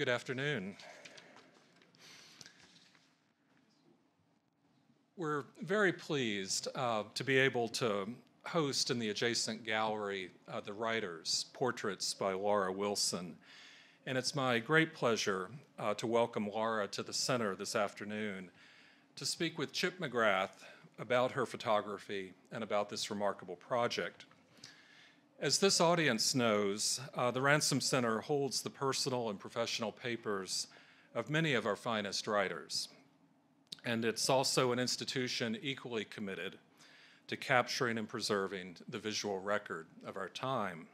Good afternoon. We're very pleased uh, to be able to host in the adjacent gallery uh, the writers, portraits by Laura Wilson. And it's my great pleasure uh, to welcome Laura to the center this afternoon to speak with Chip McGrath about her photography and about this remarkable project. As this audience knows, uh, the Ransom Center holds the personal and professional papers of many of our finest writers. And it's also an institution equally committed to capturing and preserving the visual record of our time.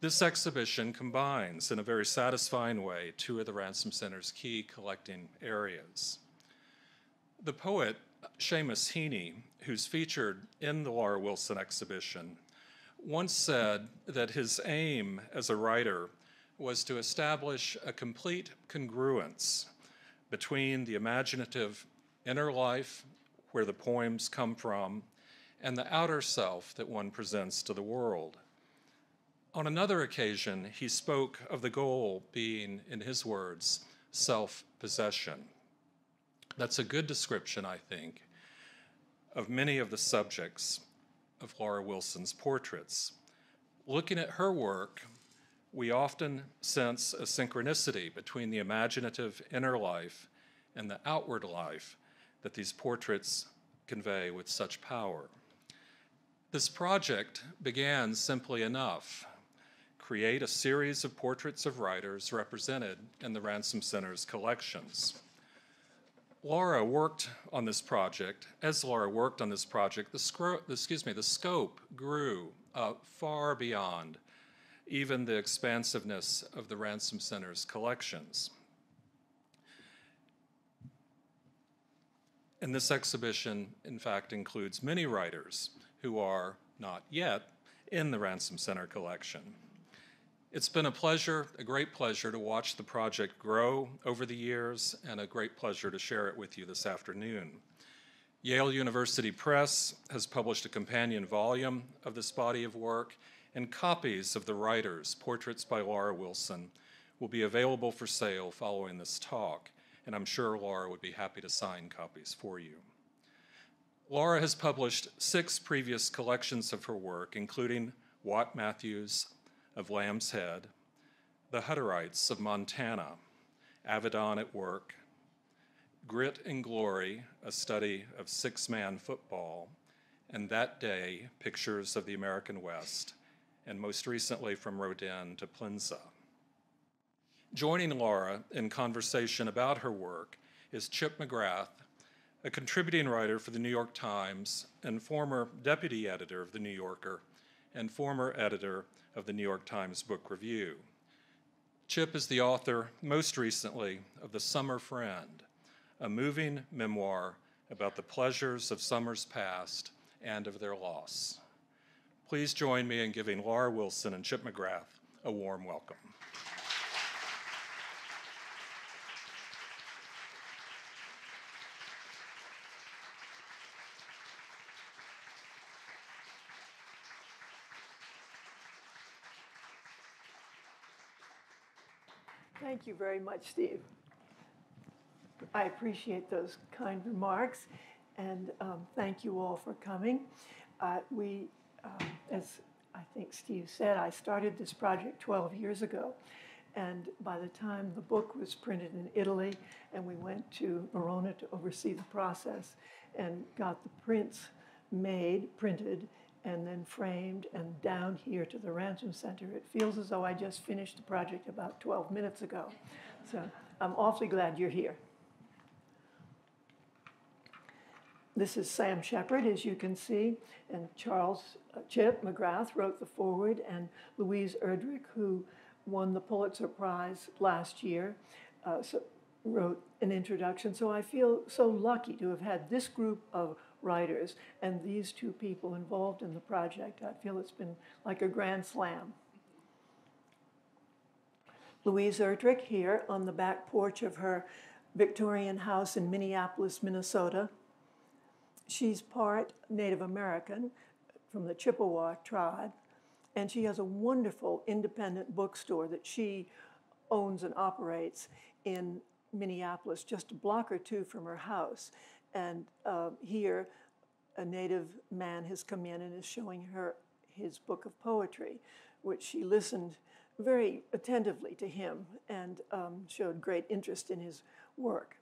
This exhibition combines, in a very satisfying way, two of the Ransom Center's key collecting areas. The poet Seamus Heaney, who's featured in the Laura Wilson exhibition, once said that his aim as a writer was to establish a complete congruence between the imaginative inner life, where the poems come from, and the outer self that one presents to the world. On another occasion, he spoke of the goal being, in his words, self possession. That's a good description, I think, of many of the subjects of Laura Wilson's portraits. Looking at her work, we often sense a synchronicity between the imaginative inner life and the outward life that these portraits convey with such power. This project began simply enough create a series of portraits of writers represented in the Ransom Center's collections. Laura worked on this project. As Laura worked on this project, the, excuse me, the scope grew uh, far beyond even the expansiveness of the Ransom Center's collections. And this exhibition, in fact, includes many writers who are not yet in the Ransom Center collection. It's been a pleasure, a great pleasure to watch the project grow over the years and a great pleasure to share it with you this afternoon. Yale University Press has published a companion volume of this body of work, and copies of the writers, Portraits by Laura Wilson, will be available for sale following this talk, and I'm sure Laura would be happy to sign copies for you. Laura has published six previous collections of her work, including Watt Matthews, of Lambshead, the Hutterites of Montana, Avedon at Work, Grit and Glory, a study of six man football, and that day, pictures of the American West, and most recently from Rodin to Plensa. Joining Laura in conversation about her work is Chip McGrath, a contributing writer for the New York Times and former deputy editor of the New Yorker and former editor of the New York Times Book Review. Chip is the author, most recently, of The Summer Friend, a moving memoir about the pleasures of summers past and of their loss. Please join me in giving Laura Wilson and Chip McGrath a warm welcome. Thank you very much, Steve. I appreciate those kind remarks, and um, thank you all for coming. Uh, we, uh, as I think Steve said, I started this project 12 years ago, and by the time the book was printed in Italy, and we went to Verona to oversee the process and got the prints made, printed, and then framed and down here to the Ransom Center. It feels as though I just finished the project about 12 minutes ago. So I'm awfully glad you're here. This is Sam Shepard, as you can see, and Charles uh, Chip McGrath wrote the foreword, and Louise Erdrich, who won the Pulitzer Prize last year, uh, so wrote an introduction. So I feel so lucky to have had this group of writers and these two people involved in the project. I feel it's been like a grand slam. Louise Erdrich here on the back porch of her Victorian house in Minneapolis, Minnesota. She's part Native American from the Chippewa tribe, and she has a wonderful independent bookstore that she owns and operates in Minneapolis, just a block or two from her house. And uh, here, a native man has come in and is showing her his book of poetry, which she listened very attentively to him and um, showed great interest in his work.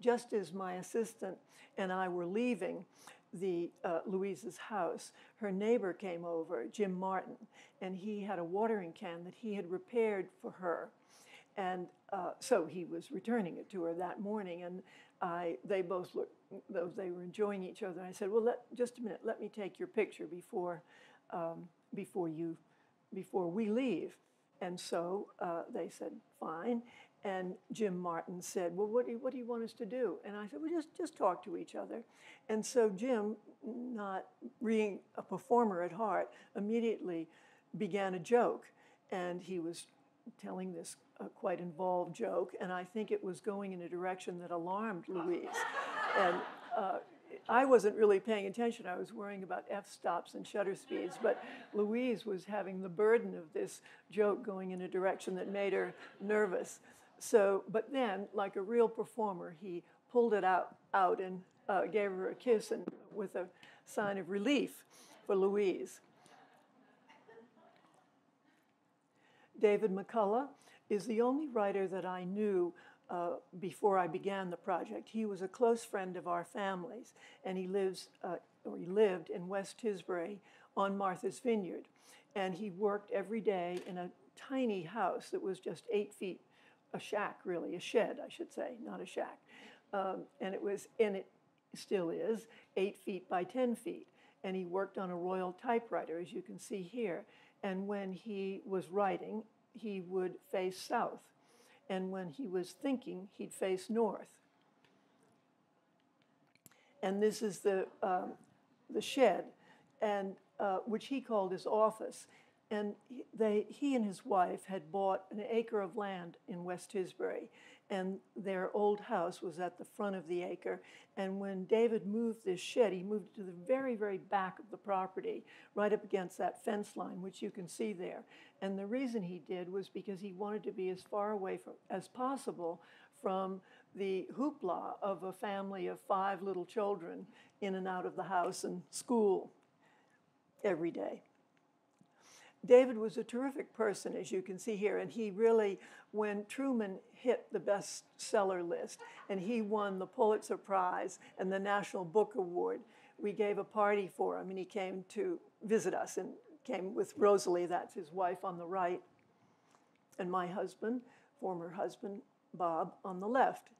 Just as my assistant and I were leaving the uh, Louise's house, her neighbor came over, Jim Martin, and he had a watering can that he had repaired for her. And uh, so he was returning it to her that morning, and I, they both looked, though they were enjoying each other. And I said, "Well, let, just a minute, let me take your picture before, um, before you, before we leave." And so uh, they said, "Fine." And Jim Martin said, "Well, what do you, what do you want us to do?" And I said, "Well, just just talk to each other." And so Jim, not being a performer at heart, immediately began a joke, and he was telling this uh, quite involved joke, and I think it was going in a direction that alarmed Louise. and uh, I wasn't really paying attention. I was worrying about f stops and shutter speeds, but Louise was having the burden of this joke going in a direction that made her nervous. So, but then, like a real performer, he pulled it out, out and uh, gave her a kiss and with a sign of relief for Louise. David McCullough is the only writer that I knew uh, before I began the project. He was a close friend of our families, and he lives, uh, or he lived in West Tisbury on Martha's Vineyard. And he worked every day in a tiny house that was just eight feet, a shack really, a shed, I should say, not a shack. Um, and it was, and it still is, eight feet by 10 feet. And he worked on a Royal typewriter, as you can see here. And when he was writing, he would face south. And when he was thinking, he'd face north. And this is the, um, the shed, and, uh, which he called his office. And they, he and his wife had bought an acre of land in West Tisbury and their old house was at the front of the acre. And when David moved this shed, he moved it to the very, very back of the property, right up against that fence line, which you can see there. And the reason he did was because he wanted to be as far away from, as possible from the hoopla of a family of five little children in and out of the house and school every day. David was a terrific person, as you can see here, and he really, when Truman hit the bestseller list and he won the Pulitzer Prize and the National Book Award, we gave a party for him, and he came to visit us and came with Rosalie, that's his wife on the right, and my husband, former husband, Bob, on the left.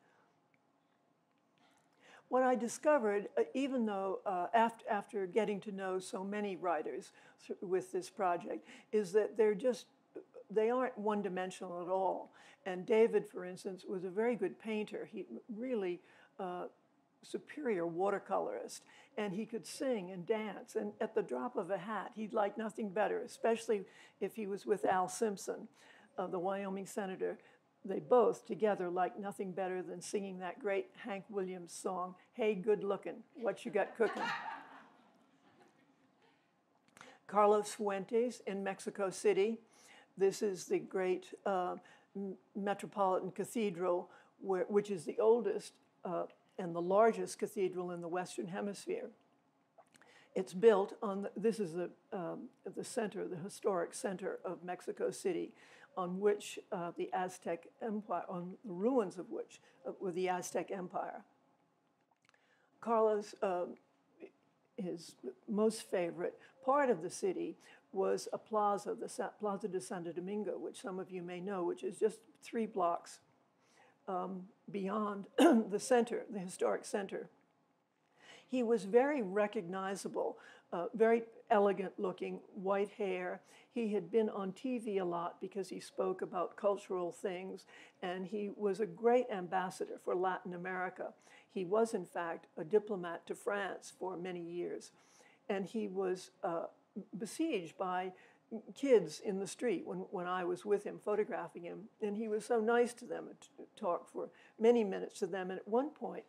What I discovered, uh, even though uh, after, after getting to know so many writers with this project, is that they're just, they aren't one dimensional at all. And David, for instance, was a very good painter. He really uh, superior watercolorist, and he could sing and dance. And at the drop of a hat, he'd like nothing better, especially if he was with Al Simpson, uh, the Wyoming senator they both together liked nothing better than singing that great Hank Williams song, Hey Good Lookin', What You Got Cookin'. Carlos Fuentes in Mexico City. This is the great uh, Metropolitan Cathedral, where, which is the oldest uh, and the largest cathedral in the Western Hemisphere. It's built on, the, this is the, um, the center, the historic center of Mexico City on which uh, the Aztec Empire, on the ruins of which uh, were the Aztec Empire. Carlos, his most favorite part of the city was a plaza, the Sa Plaza de Santo Domingo, which some of you may know, which is just three blocks um, beyond the center, the historic center. He was very recognizable, uh, very elegant looking, white hair. He had been on TV a lot because he spoke about cultural things, and he was a great ambassador for Latin America. He was, in fact, a diplomat to France for many years, and he was uh, besieged by kids in the street when, when I was with him photographing him, and he was so nice to them talked for many minutes to them. And at one point,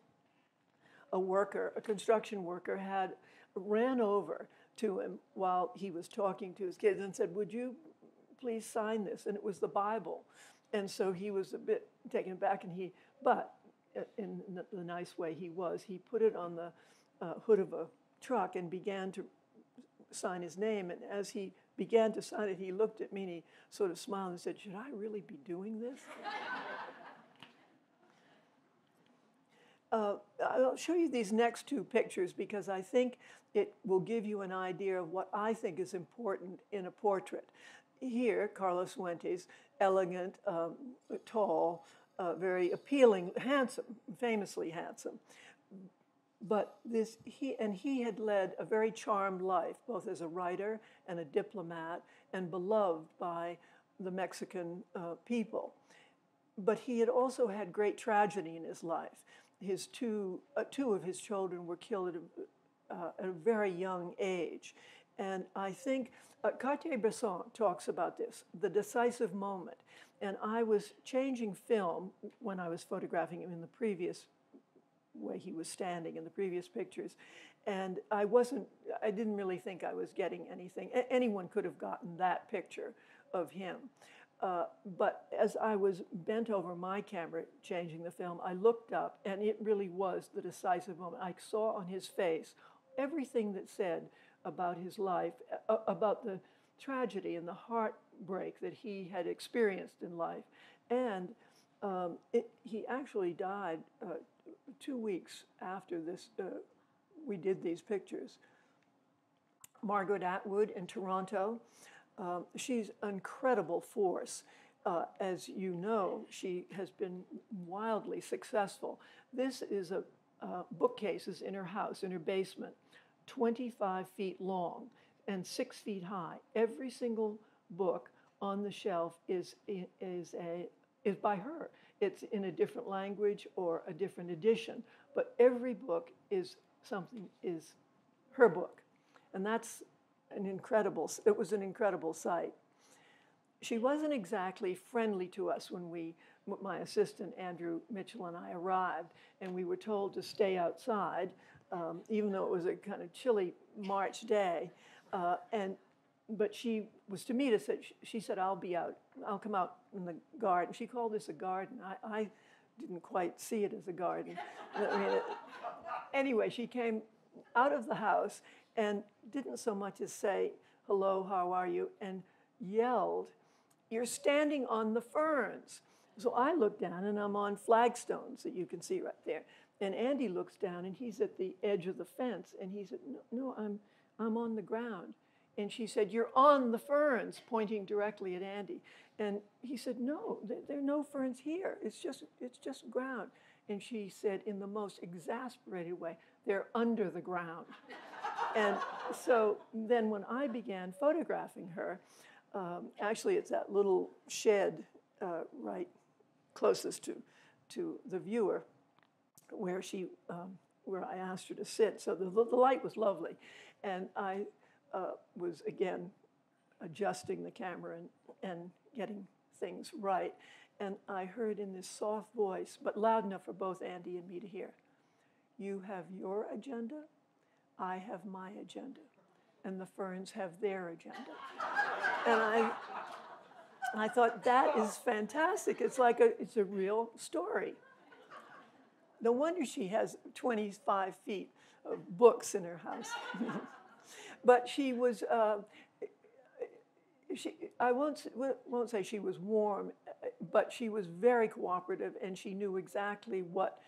a worker, a construction worker, had ran over to him while he was talking to his kids and said, Would you please sign this. And it was the Bible. And so he was a bit taken aback, and he, but uh, in the, the nice way he was, he put it on the uh, hood of a truck and began to sign his name. And as he began to sign it, he looked at me and he sort of smiled and said, Should I really be doing this? Uh, I'll show you these next two pictures because I think it will give you an idea of what I think is important in a portrait. Here, Carlos Fuentes, elegant, um, tall, uh, very appealing, handsome, famously handsome. But this, he, and he had led a very charmed life, both as a writer and a diplomat, and beloved by the Mexican uh, people. But he had also had great tragedy in his life his two, uh, two of his children were killed at a, uh, at a very young age. And I think uh, Cartier-Bresson talks about this, the decisive moment. And I was changing film when I was photographing him in the previous way he was standing in the previous pictures. And I wasn't, I didn't really think I was getting anything. A- anyone could have gotten that picture of him. Uh, but as I was bent over my camera changing the film, I looked up and it really was the decisive moment. I saw on his face everything that said about his life, uh, about the tragedy and the heartbreak that he had experienced in life. And um, it, he actually died uh, two weeks after this, uh, we did these pictures. Margaret Atwood in Toronto. Um, she's an incredible force. Uh, as you know, she has been wildly successful. This is a uh, bookcases in her house, in her basement, 25 feet long and six feet high. Every single book on the shelf is, is, a, is by her. It's in a different language or a different edition, but every book is something is her book. And that's an incredible, it was an incredible sight. She wasn't exactly friendly to us when we, my assistant Andrew Mitchell and I arrived, and we were told to stay outside, um, even though it was a kind of chilly March day. Uh, and but she was to meet us. She said, "I'll be out. I'll come out in the garden." She called this a garden. I, I didn't quite see it as a garden. I mean, it, anyway, she came out of the house and didn't so much as say, hello, how are you, and yelled, you're standing on the ferns. So I look down and I'm on flagstones that you can see right there. And Andy looks down and he's at the edge of the fence and he said, no, no I'm, I'm on the ground. And she said, You're on the ferns, pointing directly at Andy. And he said, No, there are no ferns here. It's just, it's just ground. And she said, in the most exasperated way, They're under the ground and so then when I began photographing her, um, actually it's that little shed uh, right closest to, to the viewer where she, um, where I asked her to sit. So the, the light was lovely. And I uh, was again adjusting the camera and, and getting things right. And I heard in this soft voice, but loud enough for both Andy and me to hear, you have your agenda I have my agenda, and the ferns have their agenda. and I, I thought that is fantastic. It's like a, it's a real story. No wonder she has 25 feet of books in her house. but she was, uh, she, I won't, won't say she was warm, but she was very cooperative and she knew exactly what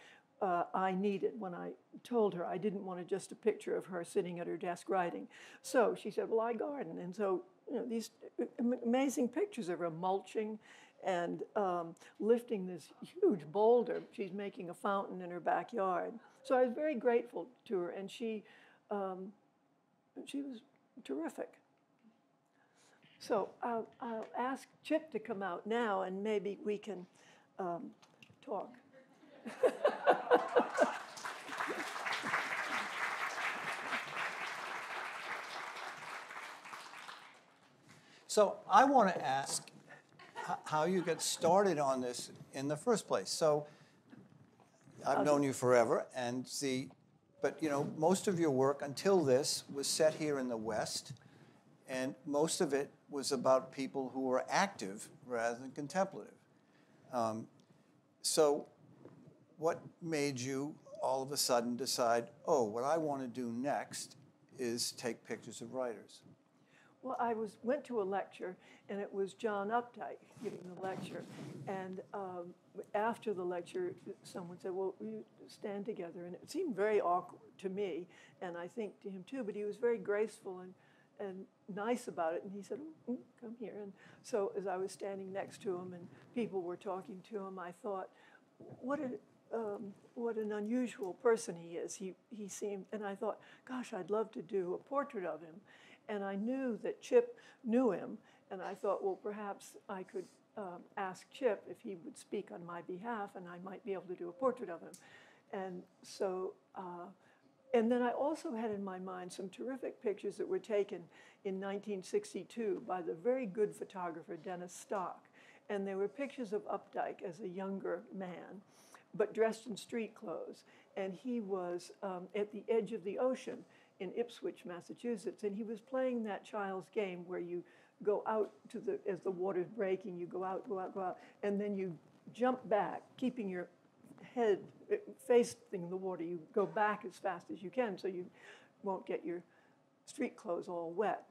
uh, I needed when I told her I didn't want just a picture of her sitting at her desk writing. So she said, Well, I garden. And so, you know, these amazing pictures of her mulching and um, lifting this huge boulder. She's making a fountain in her backyard. So I was very grateful to her, and she, um, she was terrific. So I'll, I'll, ask Chip to come out now, and maybe we can um, talk. So I want to ask how you get started on this in the first place. So I've known you forever, and see, but you know, most of your work until this was set here in the West, and most of it was about people who were active rather than contemplative. Um, so, what made you all of a sudden decide, oh, what I want to do next is take pictures of writers? Well, I was went to a lecture, and it was John Updike giving the lecture. And um, after the lecture, someone said, "Well, you stand together," and it seemed very awkward to me, and I think to him too. But he was very graceful and and nice about it. And he said, mm, mm, "Come here." And so, as I was standing next to him, and people were talking to him, I thought, "What a um, what an unusual person he is. He, he seemed, and I thought, gosh, I'd love to do a portrait of him. And I knew that Chip knew him, and I thought, well, perhaps I could um, ask Chip if he would speak on my behalf, and I might be able to do a portrait of him. And so, uh, and then I also had in my mind some terrific pictures that were taken in 1962 by the very good photographer Dennis Stock. And they were pictures of Updike as a younger man, but dressed in street clothes. And he was um, at the edge of the ocean in Ipswich, Massachusetts, and he was playing that child's game where you go out to the as the water's breaking, you go out, go out, go out, and then you jump back, keeping your head eh, facing the water. You go back as fast as you can so you won't get your street clothes all wet.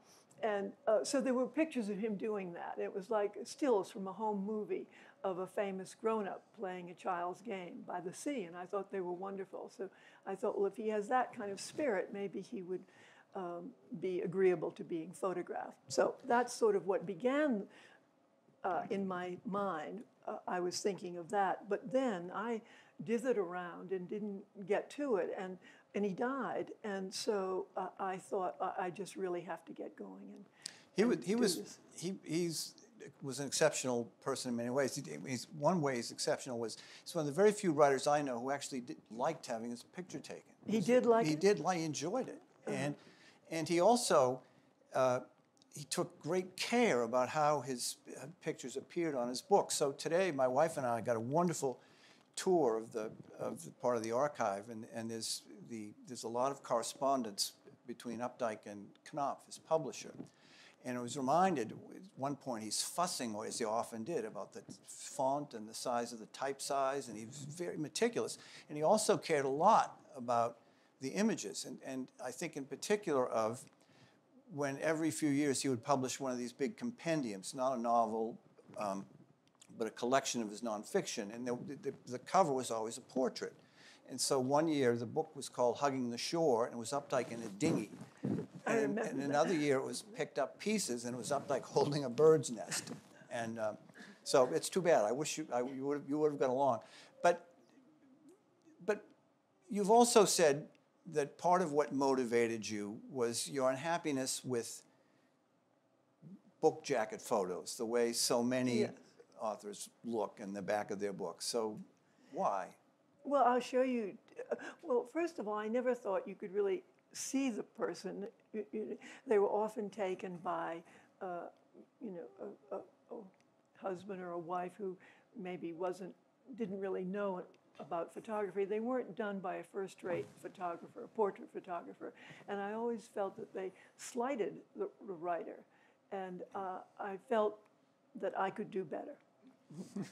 And uh, so there were pictures of him doing that. It was like stills from a home movie of a famous grown up playing a child's game by the sea. And I thought they were wonderful. So I thought, well, if he has that kind of spirit, maybe he would um, be agreeable to being photographed. So that's sort of what began uh, in my mind. Uh, I was thinking of that. But then I dithered around and didn't get to it. And, and he died. And so uh, I thought, I just really have to get going. And, he, and he was, he, he's, was an exceptional person in many ways. He, he's, one way he's exceptional was he's one of the very few writers I know who actually did, liked having his picture taken. He did like it. he it? did like, he enjoyed it. Uh-huh. And, and he also, uh, he took great care about how his uh, pictures appeared on his book. So today, my wife and I got a wonderful tour of the, of the part of the archive, and, and there's, the, there's a lot of correspondence between Updike and Knopf, his publisher. And I was reminded at one point he's fussing, as he often did, about the font and the size of the type size, and he was very meticulous. And he also cared a lot about the images, and, and I think in particular of when every few years he would publish one of these big compendiums, not a novel, um, but a collection of his nonfiction, and the, the, the cover was always a portrait. And so one year the book was called Hugging the Shore, and it was Updike in a dinghy. And, and another year it was picked up pieces, and it was Updike holding a bird's nest. And um, so it's too bad. I wish you, I, you would have you would have got along. But, but you've also said that part of what motivated you was your unhappiness with book jacket photos, the way so many yes. authors look in the back of their books. So why? Well, I'll show you. Well, first of all, I never thought you could really see the person. They were often taken by, uh, you know, a, a, a, husband or a wife who maybe wasn't, didn't really know about photography. They weren't done by a first-rate photographer, a portrait photographer, and I always felt that they slighted the, the writer, and uh, I felt that I could do better.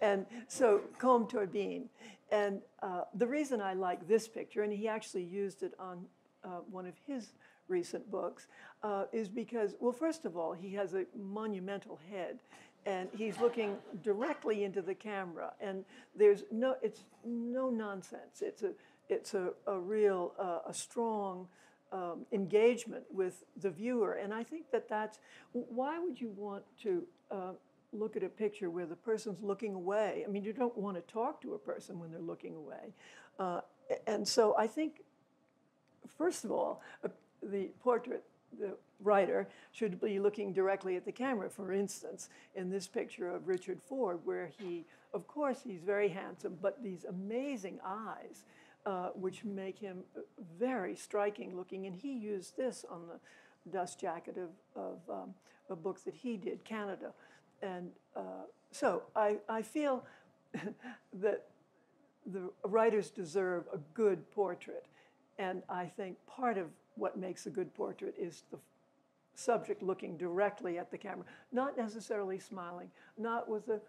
and so Colm Tóibín. And uh, the reason I like this picture, and he actually used it on uh, one of his recent books, uh, is because, well, first of all, he has a monumental head. And he's looking directly into the camera, and there's no, it's no nonsense. It's a, it's a, a real, uh, a strong um, engagement with the viewer, and I think that that's why would you want to uh, look at a picture where the person's looking away. I mean, you don't want to talk to a person when they're looking away. Uh, and so I think, first of all, uh, the portrait, the writer should be looking directly at the camera. For instance, in this picture of Richard Ford, where he, of course, he's very handsome, but these amazing eyes, uh, which make him very striking looking. And he used this on the dust jacket of, of um, a book that he did, Canada and uh, so I, I feel that the writers deserve a good portrait. And I think part of what makes a good portrait is the subject looking directly at the camera, not necessarily smiling, not with a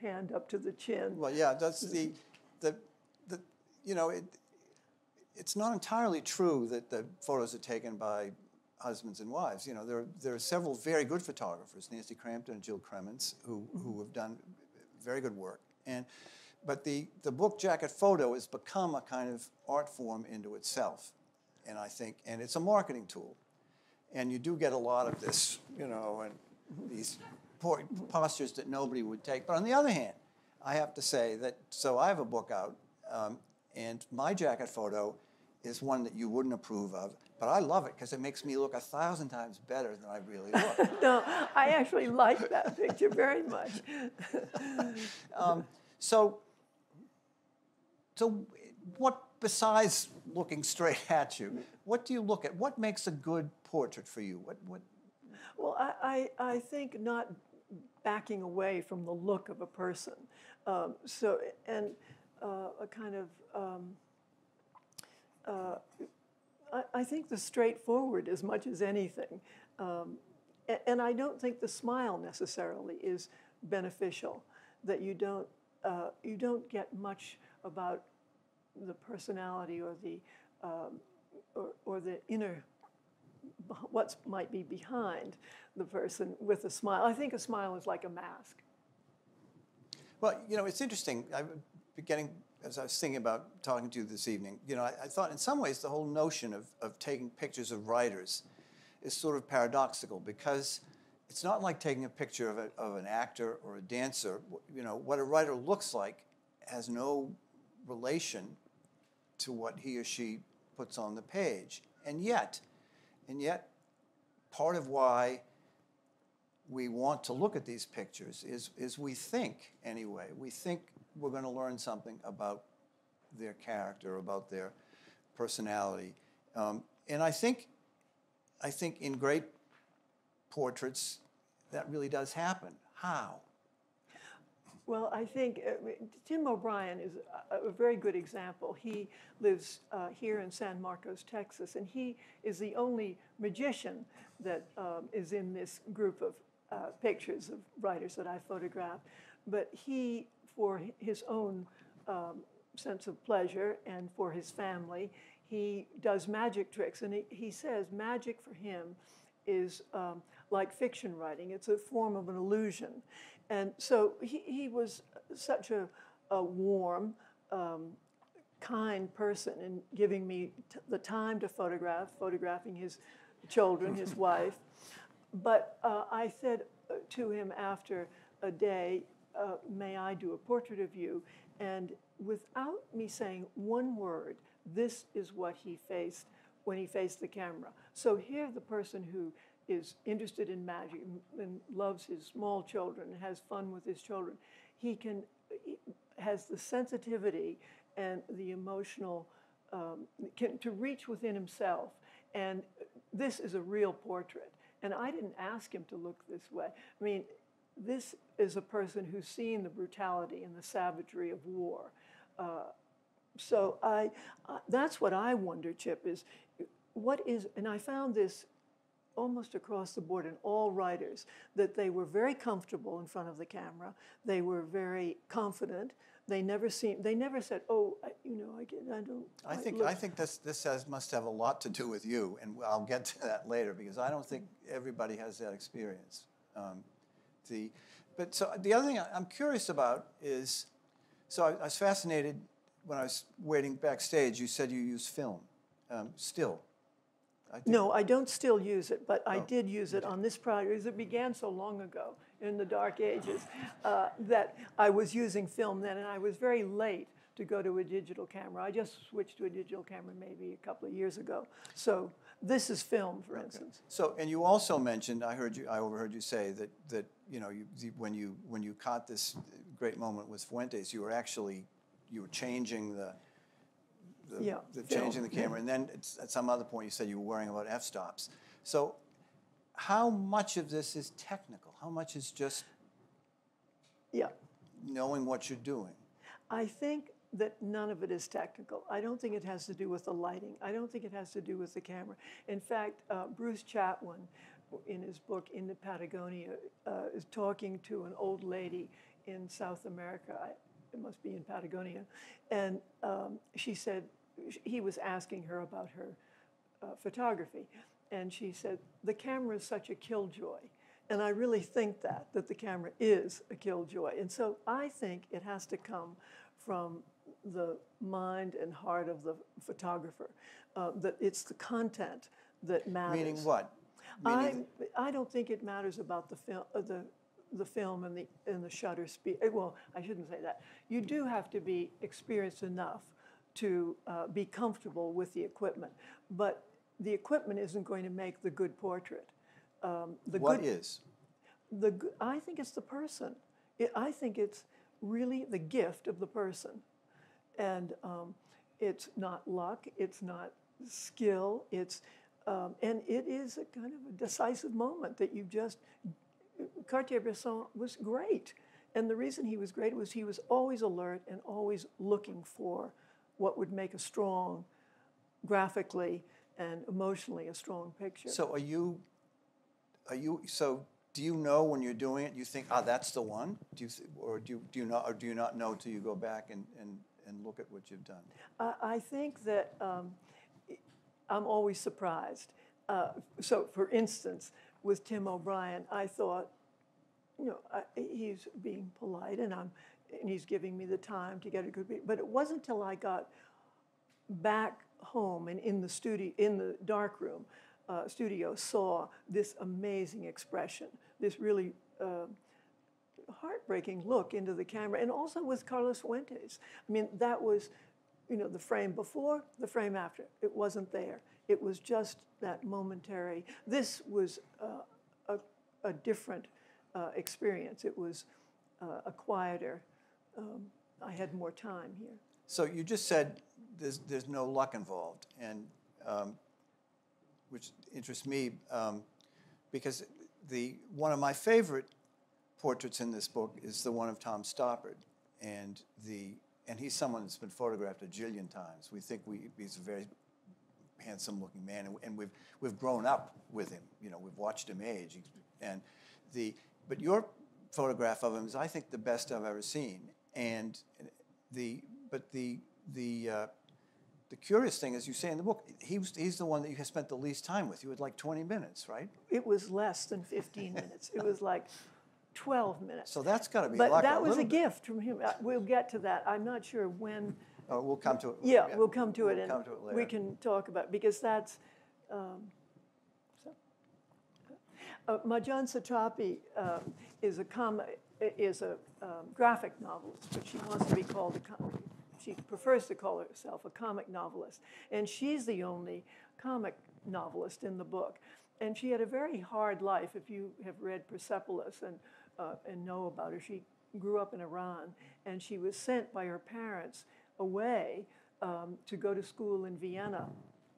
hand up to the chin. Well, yeah, that's the, the, the, you know, it, it's not entirely true that the photos are taken by husbands and wives. You know, there, there are several very good photographers, Nancy Crampton and Jill Krementz, who, who mm-hmm. have done very good work. And, but the, the book jacket photo has become a kind of art form into itself. And I think, and it's a marketing tool. And you do get a lot of this, you know, and these po- postures that nobody would take. But on the other hand, I have to say that, so I have a book out, um, and my jacket photo is one that you wouldn't approve of, but I love it because it makes me look a thousand times better than I really look. No, I actually like that picture very much. um, so, so what besides looking straight at you, what do you look at? What makes a good portrait for you? What, what, Well, I, I, I think not backing away from the look of a person. Um, so, and uh, a kind of, um, uh, I, I think the straightforward as much as anything. Um, and I don't think the smile necessarily is beneficial, that you don't, uh, you don't get much about the personality or the, um, or, or the inner what might be behind the person with a smile. I think a smile is like a mask. well, you know, it's interesting. I've been getting, as I was thinking about talking to you this evening, you know, I, I thought in some ways the whole notion of, of taking pictures of writers is sort of paradoxical because it's not like taking a picture of, a, of an actor or a dancer. You know, what a writer looks like has no relation to what he or she puts on the page. And yet, and yet, part of why we want to look at these pictures is, is we think, anyway, we think we're going to learn something about their character, about their personality. Um, and I think, I think in great portraits, that really does happen. How? Well, I think uh, Tim O'Brien is a, a very good example. He lives uh, here in San Marcos, Texas, and he is the only magician that um, is in this group of uh, pictures of writers that I photographed. But he, for his own um, sense of pleasure and for his family, he does magic tricks. And he, he says magic for him is um, like fiction writing, it's a form of an illusion. And so he, he was such a, a warm, um, kind person in giving me t- the time to photograph, photographing his children, his wife. But uh, I said uh, to him after a day, uh, May I do a portrait of you? And without me saying one word, this is what he faced when he faced the camera. So here, the person who is interested in magic and loves his small children has fun with his children, he can he has the sensitivity and the emotional um, can, to reach within himself. And this is a real portrait. And I didn't ask him to look this way. I mean, this is a person who's seen the brutality and the savagery of war. Uh, so I, uh, that's what I wonder, Chip, is what is, and I found this almost across the board in all writers, that they were very comfortable in front of the camera. They were very confident. They never seemed, they never said, oh, I, you know, I, get, I don't. I think, look- I think this, this has, must have a lot to do with you, and I'll get to that later because I don't think everybody has that experience. Um, the, but so the other thing I- I'm curious about is, so I, I was fascinated when I was waiting backstage. You said you use film, um, still. I No, I don't still use it, but I Oh, did use it on this project, because it began so long ago, in the dark ages, uh, that I was using film then, and I was very late to go to a digital camera. I just switched to a digital camera maybe a couple of years ago. So this is film, for instance. So, and you also mentioned, I heard you, I overheard you say that, that, you know, you, the- when you, when you caught this great moment with Fuentes, you were actually, you were changing the, the- Yeah, the, changing the camera, and then it's- at some other point, you said you were worrying about f-stops. So how much of this is technical? How much is just Yeah. knowing what you're doing? I think that none of it is technical. I don't think it has to do with the lighting. I don't think it has to do with the camera. In fact, uh, Bruce Chatwin in his book In the Patagonia, uh, is talking to an old lady in South America. I, it must be in Patagonia. And um, she said, he was asking her about her uh, photography. And she said, The camera is such a killjoy. And I really think that, that the camera is a killjoy. And so I think it has to come from the mind and heart of the photographer, uh, that it's the content that matters. Meaning what? I, Meaning, I don't think it matters about the film, uh, the, the film and the, and the shutter speed. uh, Well, I shouldn't say that. You do have to be experienced enough to uh, be comfortable with the equipment, but the equipment isn't going to make the good portrait. Um, the what good, is? the I think it's the person. It, I think it's really the gift of the person, and um, it's not luck. It's not skill. It's um, and it is a kind of a decisive moment that you just. Cartier-Bresson was great, and the reason he was great was he was always alert and always looking for what would make a strong, graphically and emotionally a strong picture. So are you, are you, so do you know when you're doing it, you think, ah, that's the one? Do you, or do you, do you not, or do you not know till you go back and, and, and look at what you've done? I, I think that um, I'm always surprised. Uh, so, for instance, with Tim O'Brien, I thought, you know, I, he's being polite and I'm, and he's giving me the time to get a good. But it wasn't until I got back home and in the studio, in the dark room uh, studio, saw this amazing expression, this really. Uh, heartbreaking look into the camera, and also with Carlos Fuentes. I mean, that was, you know, the frame before, the frame after. It wasn't there. It was just that momentary. This was uh, a, a different uh, experience. It was uh, a quieter. Um, I had more time here. So you just said there's, there's no luck involved, and um, which interests me um, because the one of my favorite portraits in this book is the one of Tom Stoppard, and the and he's someone that's been photographed a jillion times. We think we, he's a very handsome-looking man, and, and we've we've grown up with him. You know, we've watched him age, and the but your photograph of him is, I think, the best I've ever seen, and the but the the uh, the curious thing, as you say in the book, he was, he's the one that you have spent the least time with. You had like 20 minutes, right? It was less than 15 minutes. It was like 12 minutes. So that's got to be But that was a bit. gift from him. Uh, We'll get to that. I'm not sure when. Oh, we'll come to it. Yeah, we'll come to it We'll and come to it we can talk about, because that's, um, so. Uh, Marjane Satrapi um, is a com, is a um, graphic novelist, but she wants to be called a, com- she prefers to call herself a comic novelist. And she's the only comic novelist in the book. And she had a very hard life. If you have read Persepolis and, uh, and know about her, she grew up in Iran and she was sent by her parents away um, to go to school in Vienna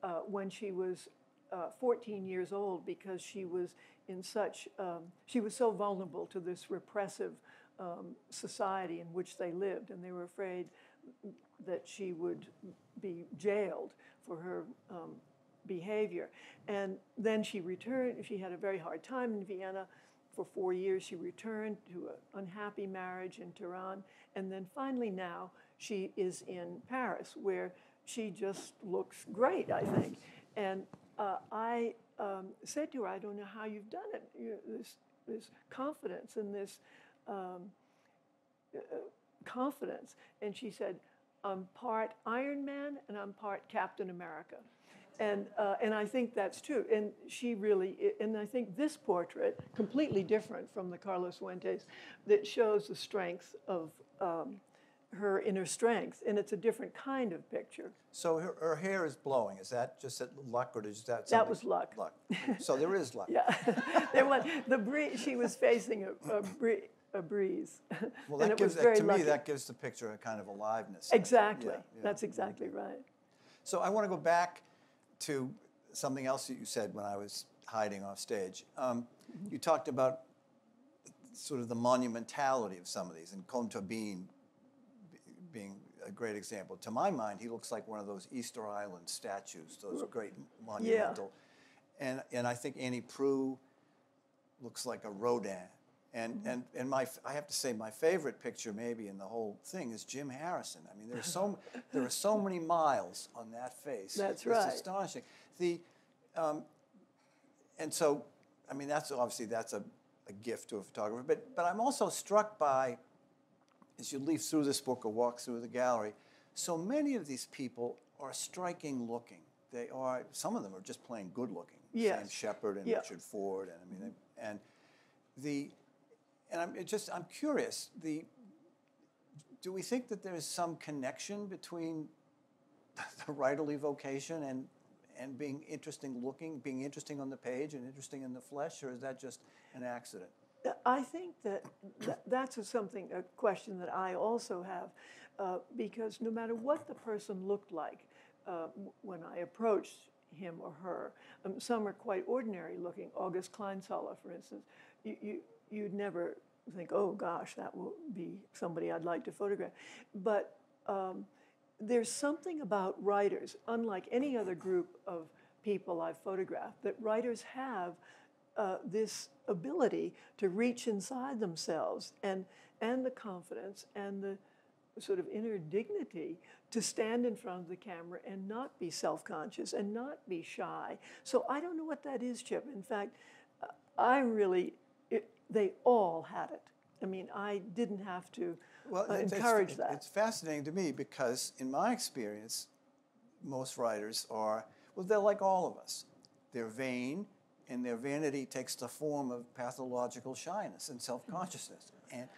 uh, when she was uh, 14 years old because she was in such, um, she was so vulnerable to this repressive um, society in which they lived, and they were afraid that she would be jailed for her um, behavior. And then she returned, she had a very hard time in Vienna. For four years, she returned to an unhappy marriage in Tehran. And then finally, now, she is in Paris, where she just looks great, I think. And uh, I um, said to her, I don't know how you've done it. You this, this confidence and this um, uh, confidence. And she said, I'm part Iron Man and I'm part Captain America. And, uh, and I think that's true. And she really, and I think this portrait, completely different from the Carlos Fuentes, that shows the strength of um, her inner strength. And it's a different kind of picture. So her, her hair is blowing. Is that just that luck, or is that That was luck. Luck. So there is luck. Yeah. there was, the breeze, she was facing a, a, bree- a breeze. Well, and that it gives was very that, to lucky. me that gives the picture a kind of aliveness. Exactly. Yeah, yeah. That's exactly right. So I want to go back to something else that you said when I was hiding off stage. Um, you talked about sort of the monumentality of some of these, and Colm Tóibín be- being a great example. To my mind, he looks like one of those Easter Island statues, those great monumental. Yeah. And, and I think Annie Proulx looks like a Rodin. And, and, and my, I have to say, my favorite picture maybe in the whole thing is Jim Harrison. I mean, there's so, there are so many miles on that face. That's it's right. astonishing. The, um, and so, I mean, that's obviously that's a, a gift to a photographer. But, but I'm also struck by, as you leaf through this book or walk through the gallery, so many of these people are striking looking. They are, some of them are just plain good looking. Sam Yes. Shepard and Yeah. Richard Ford, and I mean, they- and the, and I'm it just, I'm curious, the, do we think that there is some connection between the writerly vocation and, and being interesting looking, being interesting on the page and interesting in the flesh, or is that just an accident? I think that, that that's a something, a question that I also have, uh, because no matter what the person looked like uh, when I approached him or her, um, some are quite ordinary looking. August Kleinzahler, for instance, you, you, you'd never think, oh gosh, that will be somebody I'd like to photograph. But um, there's something about writers, unlike any other group of people I've photographed, that writers have uh, this ability to reach inside themselves and, and the confidence and the sort of inner dignity to stand in front of the camera and not be self conscious and not be shy. So I don't know what that is, Chip. In fact, uh, I really, it, they all had it. I mean, I didn't have to uh, it's- it's- encourage that. It's fascinating to me because, in my experience, most writers are, well, they're like all of us. They're vain, and their vanity takes the form of pathological shyness and self consciousness. and,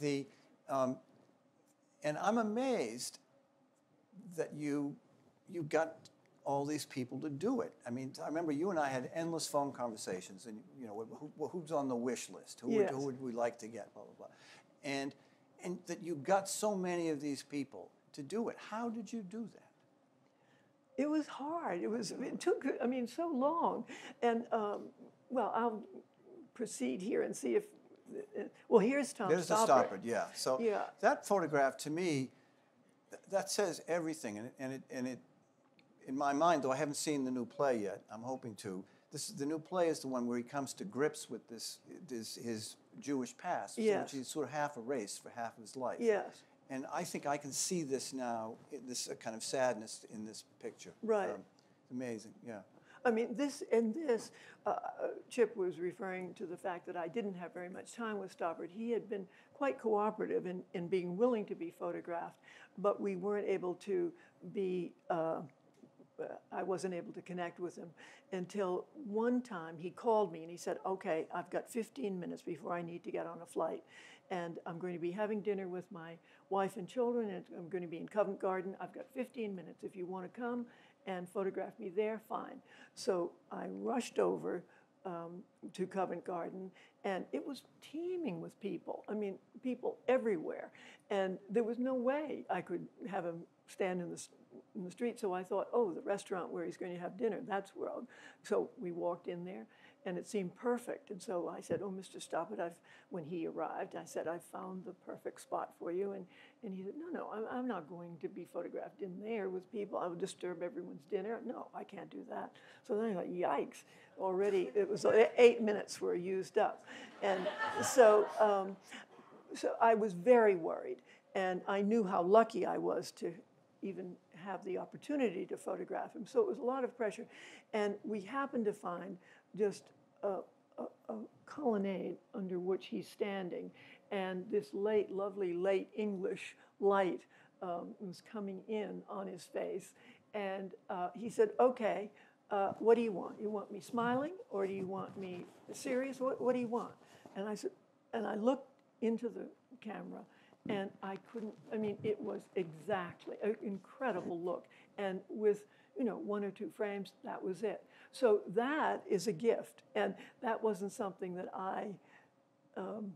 the, um, and I'm amazed that you, you got all these people to do it. I mean, I remember you and I had endless phone conversations, and you know, who, who's on the wish list? Who, would, who would we like to get? Blah blah blah, and and that you got so many of these people to do it. How did you do that? It was hard. It was. It took. I mean, so long. And um, well, I'll proceed here and see if. Well, here's Tom There's the Stoppard. stopper, yeah. So Yeah. that photograph to me, th- that says everything, and it, and it, and it, in my mind, though I haven't seen the new play yet, I'm hoping to. This is the new play is the one where he comes to grips with this, this his Jewish past, Yes. which he's sort of half erased for half of his life. Yes. And I think I can see this now, this uh, kind of sadness in this picture. Right. Um, amazing, yeah. I mean, this and this, uh, uh, Chip was referring to the fact that I didn't have very much time with Stoppard. He had been quite cooperative in, in being willing to be photographed, but we weren't able to be, uh, uh, I wasn't able to connect with him until one time he called me and he said, Okay, I've got 15 minutes before I need to get on a flight. And I'm going to be having dinner with my wife and children, and I'm going to be in Covent Garden. I've got 15 minutes. If you want to come and photograph me there, fine. So I rushed over um, to Covent Garden, and it was teeming with people. I mean, people everywhere. And there was no way I could have him stand in the, in the street. So I thought, oh, the restaurant where he's going to have dinner, that's where I'll. So we walked in there, and it seemed perfect. And so I said, oh, Mr. Stoppard, I've, when he arrived, I said, I've found the perfect spot for you. And, and he said, no, no, I'm, I'm not going to be photographed in there with people. I would disturb everyone's dinner. No, I can't do that. So then I thought, yikes, already it was eight minutes were used up. And so, um, so I was very worried. And I knew how lucky I was to even have the opportunity to photograph him. So it was a lot of pressure. And we happened to find just a, a, a colonnade under which he's standing. And this late, lovely, late English light um, was coming in on his face. And uh, he said, Okay, uh, what do you want? You want me smiling or do you want me serious? What, what do you want? And I said, and I looked into the camera and I couldn't, I mean, it was exactly an incredible look. And with, you know, one or two frames, that was it. So that is a gift. And that wasn't something that I, um,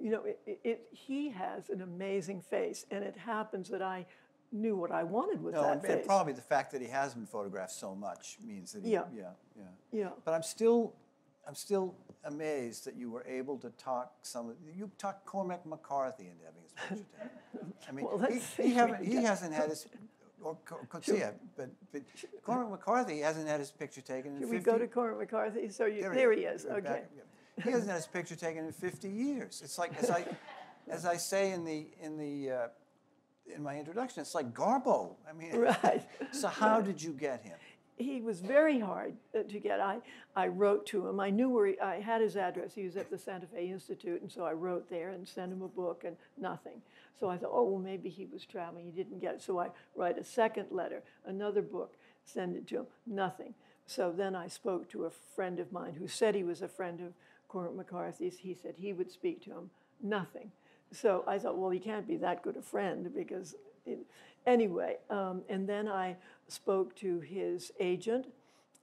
you know, it, it, he has an amazing face. And it happens that I knew what I wanted with No, that and, face. and probably the fact that he has been photographed so much means that he, Yeah. yeah, yeah. yeah. But I'm still, I'm still amazed that you were able to talk some. of You talked Cormac McCarthy into having his picture taken. I mean, Well, he, he, he hasn't had his, or Co- Coetzee, but, but Cormac McCarthy hasn't had his picture taken in Should we go to Cormac McCarthy? So you, There there, he is. Okay. back, yeah. he hasn't had his picture taken in 50 years. It's like, as I, as I say in the, in the, uh, in my introduction, it's like Garbo. I mean, Right. so how did you get him? he was very hard uh, to get. I, I wrote to him. I knew where he, I had his address. He was at the Santa Fe Institute, and so I wrote there and sent him a book and nothing. So I thought, oh, well, maybe he was traveling. He didn't get it. So I write a second letter, another book, send it to him, nothing. So then I spoke to a friend of mine who said he was a friend of Cormac McCarthy's. He said he would speak to him, nothing. So I thought, well, he can't be that good a friend because, it, anyway. Um, and then I spoke to his agent,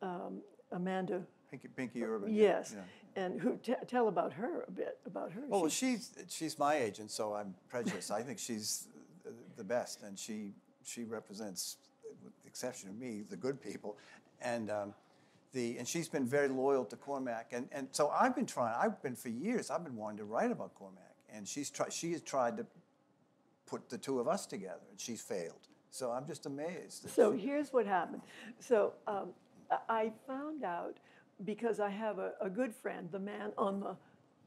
um, Amanda. Binky, Binky Urban. Yes, yeah. And who t- tell about her a bit about her. Well, She- she's she's my agent, so I'm prejudiced. I think she's the best, and she she represents, with the exception of me, the good people, and um, the and she's been very loyal to Cormac, and and so I've been trying. I've been for years. I've been wanting to write about Cormac, and she's tried. She has tried to put the two of us together, and she's failed. So I'm just amazed. So she- here's what happened. So um, I found out because I have a, a good friend, the man on the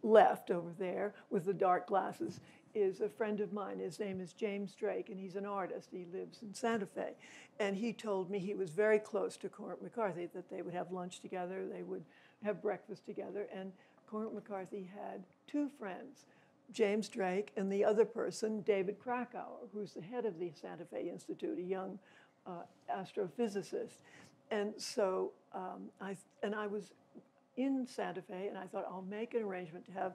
left over there with the dark glasses is a friend of mine. His name is James Drake, and he's an artist. He lives in Santa Fe. And he told me he was very close to Cormac McCarthy, that they would have lunch together, they would have breakfast together. And Cormac McCarthy had two friends, James Drake and the other person, David Krakauer, who's the head of the Santa Fe Institute, a young uh, astrophysicist. And so um, I, and I was in Santa Fe, and I thought I'll make an arrangement to have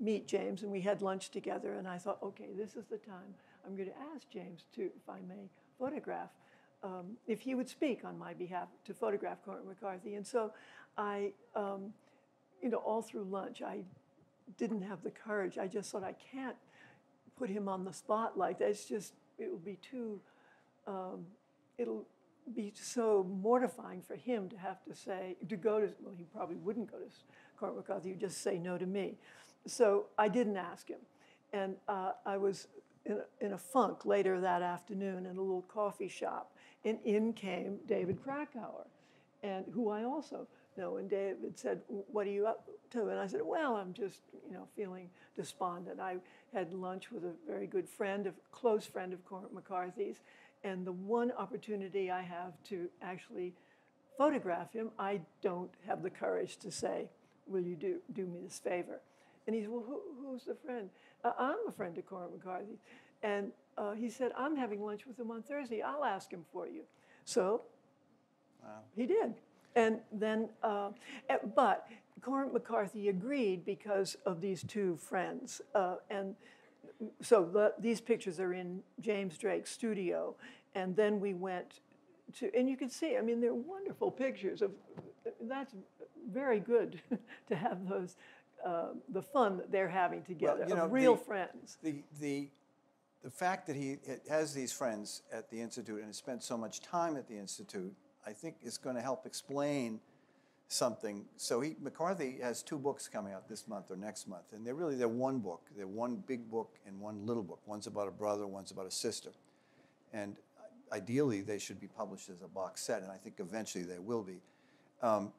meet James, and we had lunch together. And I thought, okay, this is the time I'm going to ask James to, if I may, photograph, um, if he would speak on my behalf to photograph Cormac McCarthy. And so I, um, you know, all through lunch, I didn't have the courage. I just thought I can't put him on the spotlight. It's just it will be too. Um, it'll be so mortifying for him to have to say to go to. Well, he probably wouldn't go to Cormac McCarthy. He'd just say no to me. So I didn't ask him, and uh, I was in a, in a funk later that afternoon in a little coffee shop, and in came David Krakauer, and who I also know. And David said, "What are you up to?" And I said, "Well, I'm just, you know, feeling despondent. I had lunch with a very good friend, a close friend of Cormac McCarthy's, and the one opportunity I have to actually photograph him, I don't have the courage to say, "Will you do do me this favor?" And he said, "Well, who, who's the friend?" Uh, I'm a friend of Cormac McCarthy, and uh, he said, "I'm having lunch with him on Thursday. I'll ask him for you." So he did. And then, uh, eh, but Cormac McCarthy agreed because of these two friends. Uh, and so the, these pictures are in James Drake's studio. And then we went to, and you can see, I mean, they're wonderful pictures of, that's very good to have those, uh, the fun that they're having together, you know, real the- friends. the the the fact that he has these friends at the institute and has spent so much time at the institute, I think, is going to help explain something. So he McCarthy has two books coming out this month or next month, and they're really they're one book. They're one big book and one little book. One's about a brother, one's about a sister, and ideally they should be published as a box set, and I think eventually they will be. Um,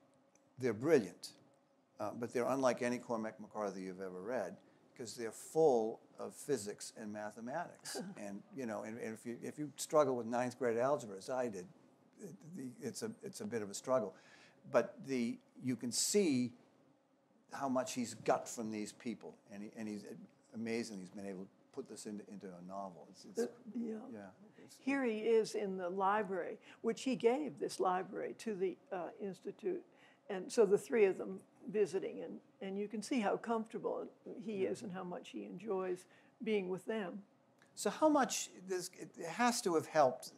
they're brilliant, uh, but they're unlike any Cormac McCarthy you've ever read because they're full of physics and mathematics. and you know, and, and if you if you struggle with ninth grade algebra as I did, it, it's a it's a bit of a struggle. But the you can see how much he's got from these people, and he, and he's amazing. He's been able to put this into, into a novel. It's, it's, Yeah. yeah. it's- Here he is in the library, which he gave this library to the uh, Institute. And so the three of them visiting, and, and you can see how comfortable he is and how much he enjoys being with them. So how much this it has to have helped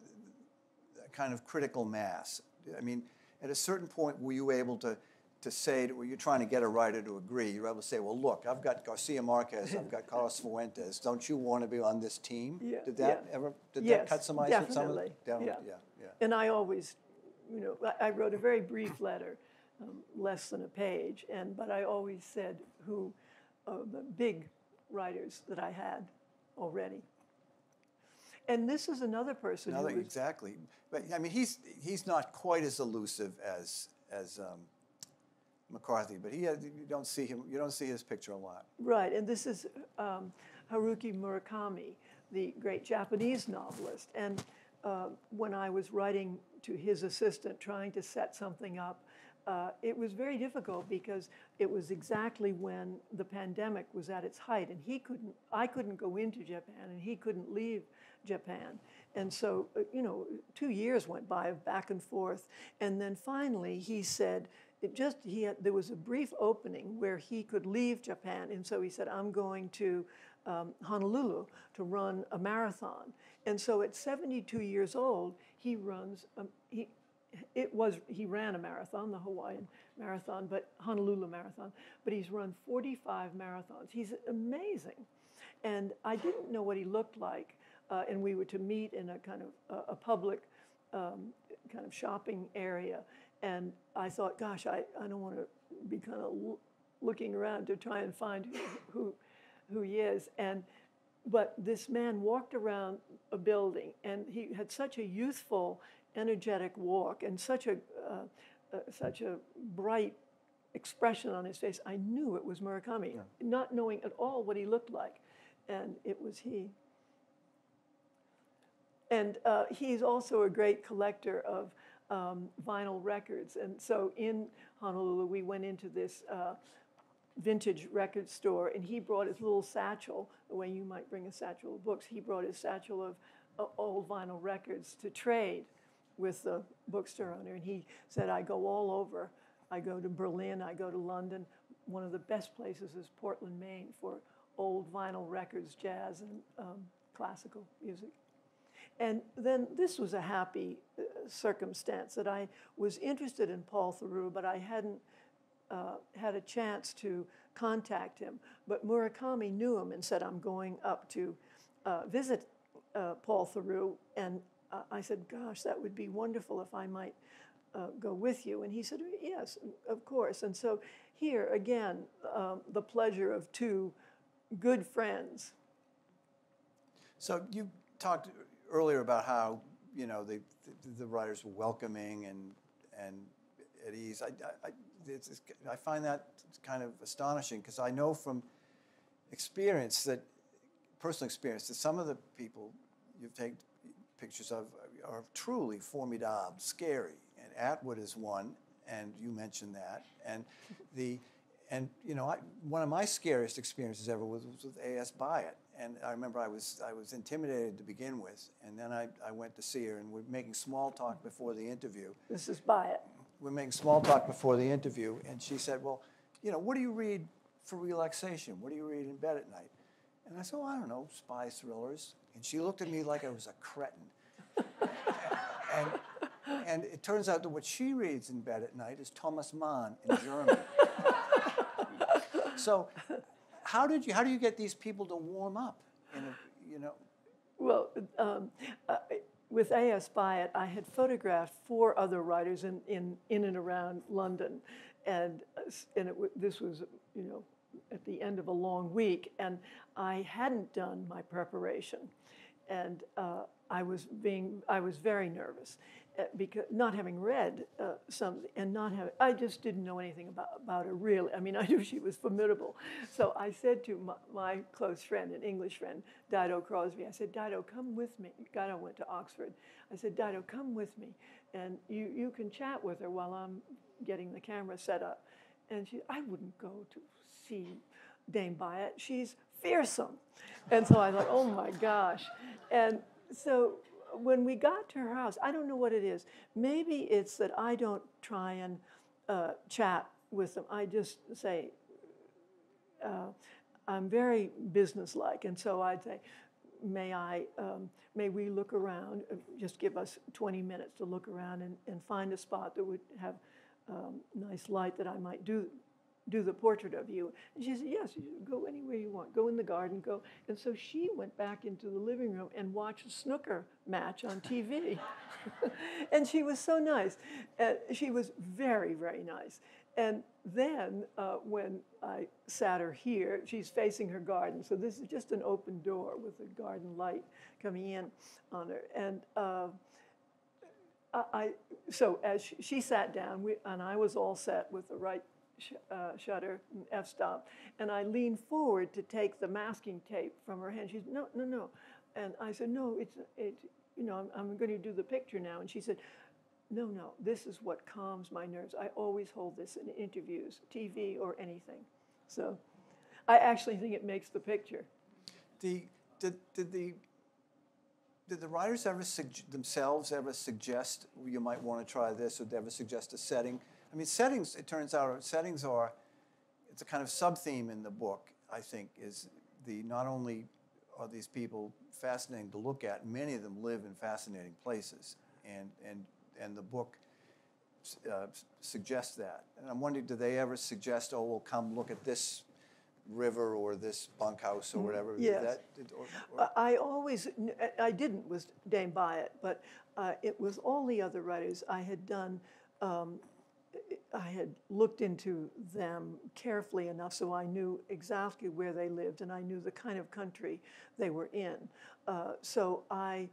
a kind of critical mass. I mean, at a certain point, were you able to to say, were you trying to get a writer to agree? You're able to say, well, look, I've got Garcia Marquez, I've got Carlos Fuentes. Don't you want to be on this team? Yeah, Did that yeah. ever? Did Yes, that cut some ice with some of definitely, yeah. yeah, yeah. And I always, you know, I- I wrote a very brief letter, um, less than a page, and but I always said who uh, the big writers that I had already. And this is another person Another, was, exactly. But I mean, he's he's not quite as elusive as as um, McCarthy, but he had, you don't see him. You don't see his picture a lot. Right, and this is um, Haruki Murakami, the great Japanese novelist. And uh, when I was writing to his assistant, trying to set something up, uh, it was very difficult because it was exactly when the pandemic was at its height, and he couldn't. I couldn't go into Japan, and he couldn't leave Japan. And so, uh, you know, two years went by of back and forth, and then finally he said, it just he had, there was a brief opening where he could leave Japan, and so he said, "I'm going to um, Honolulu to run a marathon." And so, at 72 years old, he runs. Um, it was he ran a marathon, the Hawaiian marathon, but Honolulu marathon. But he's run 45 marathons. He's amazing, and I didn't know what he looked like. Uh, and we were to meet in a kind of uh, a public um, kind of shopping area and I thought, gosh, I, I don't want to be kind of l- looking around to try and find who, who, who he is. And, but this man walked around a building and he had such a youthful, energetic walk and such a, uh, uh, such a bright expression on his face. I knew it was Murakami, yeah. not knowing at all what he looked like. And it was he. And uh, he's also a great collector of um, vinyl records. And so in Honolulu, we went into this uh, vintage record store, and he brought his little satchel, the way you might bring a satchel of books. He brought his satchel of uh, old vinyl records to trade with the bookstore owner. And he said, I go all over. I go to Berlin, I go to London. One of the best places is Portland, Maine for old vinyl records, jazz, and um, classical music. And then this was a happy uh, circumstance that I was interested in Paul Theroux, but I hadn't uh, had a chance to contact him. But Murakami knew him and said, I'm going up to uh, visit uh, Paul Theroux. And uh, I said, Gosh, that would be wonderful if I might uh, go with you. And he said, Yes, of course. And so here again, um, the pleasure of two good friends. So you talked earlier about how you know the the, the writers were welcoming and and at ease. I I, it's, I find that kind of astonishing because I know from experience that personal experience that some of the people you've taken pictures of are truly formidable, scary. And Atwood is one, and you mentioned that. And the and you know, I, one of my scariest experiences ever was, was with A.S. Byatt and I remember I was I was intimidated to begin with, and then I, I went to see her, and we're making small talk before the interview. This is Byatt. We're making small talk before the interview, and she said, "Well, you know, what do you read for relaxation? What do you read in bed at night?" And I said, "Well, I don't know, spy thrillers." And she looked at me like I was a cretin. and, and it turns out that what she reads in bed at night is Thomas Mann in German. so how did you how do you get these people to warm up? A, you know. Well, um, uh, with A.S. Byatt, I had photographed four other writers in, in, in and around London, and and it, this was you know at the end of a long week, and I hadn't done my preparation, and uh, I was being I was very nervous, uh, because not having read uh, some and not having, I just didn't know anything about, about her really. I mean, I knew she was formidable. So I said to my, my close friend, an English friend, Dido Crosby, I said, Dido, come with me. Dido went to Oxford. I said, Dido, come with me, and you, you can chat with her while I'm getting the camera set up. And she, I wouldn't go to see Dame Byatt. She's fearsome. And so I thought, oh my gosh. And so when we got to her house, I don't know what it is. Maybe it's that I don't try and uh, chat with them. I just say, uh, I'm very businesslike, and so I'd say, may I, um, may we look around? Uh, just give us 20 minutes to look around and, and find a spot that would have um, nice light that I might do do the portrait of you. And she said, yes, go anywhere you want. Go in the garden, go. And so she went back into the living room and watched a snooker match on TV. and she was so nice. Uh, she was very, very nice. And then uh, when I sat her here, she's facing her garden. So this is just an open door with a garden light coming in on her. And uh, I, so as she, she sat down, we, and I was all set with the right sh- uh, shutter, f-stop, and I leaned forward to take the masking tape from her hand. She said, no, no, no. And I said, no, it's, it's you know, I'm, I'm going to do the picture now. And she said, no, no, this is what calms my nerves. I always hold this in interviews, TV or anything. So I actually think it makes the picture. The, did, did the, did the writers ever themselves ever suggest you might want to try this, or ever suggest a setting? I mean, settings, it turns out, settings are, it's a kind of sub-theme in the book, I think, is the, not only are these people fascinating to look at, many of them live in fascinating places. And, and, and the book uh, suggests that. And I'm wondering, do they ever suggest, oh, well, come look at this river or this bunkhouse or whatever? Did yes. that- or- or- I always, kn- I didn't with Dame Byatt, but uh, it was all the other writers I had done. Um, I had looked into them carefully enough so I knew exactly where they lived and I knew the kind of country they were in. Uh, so I,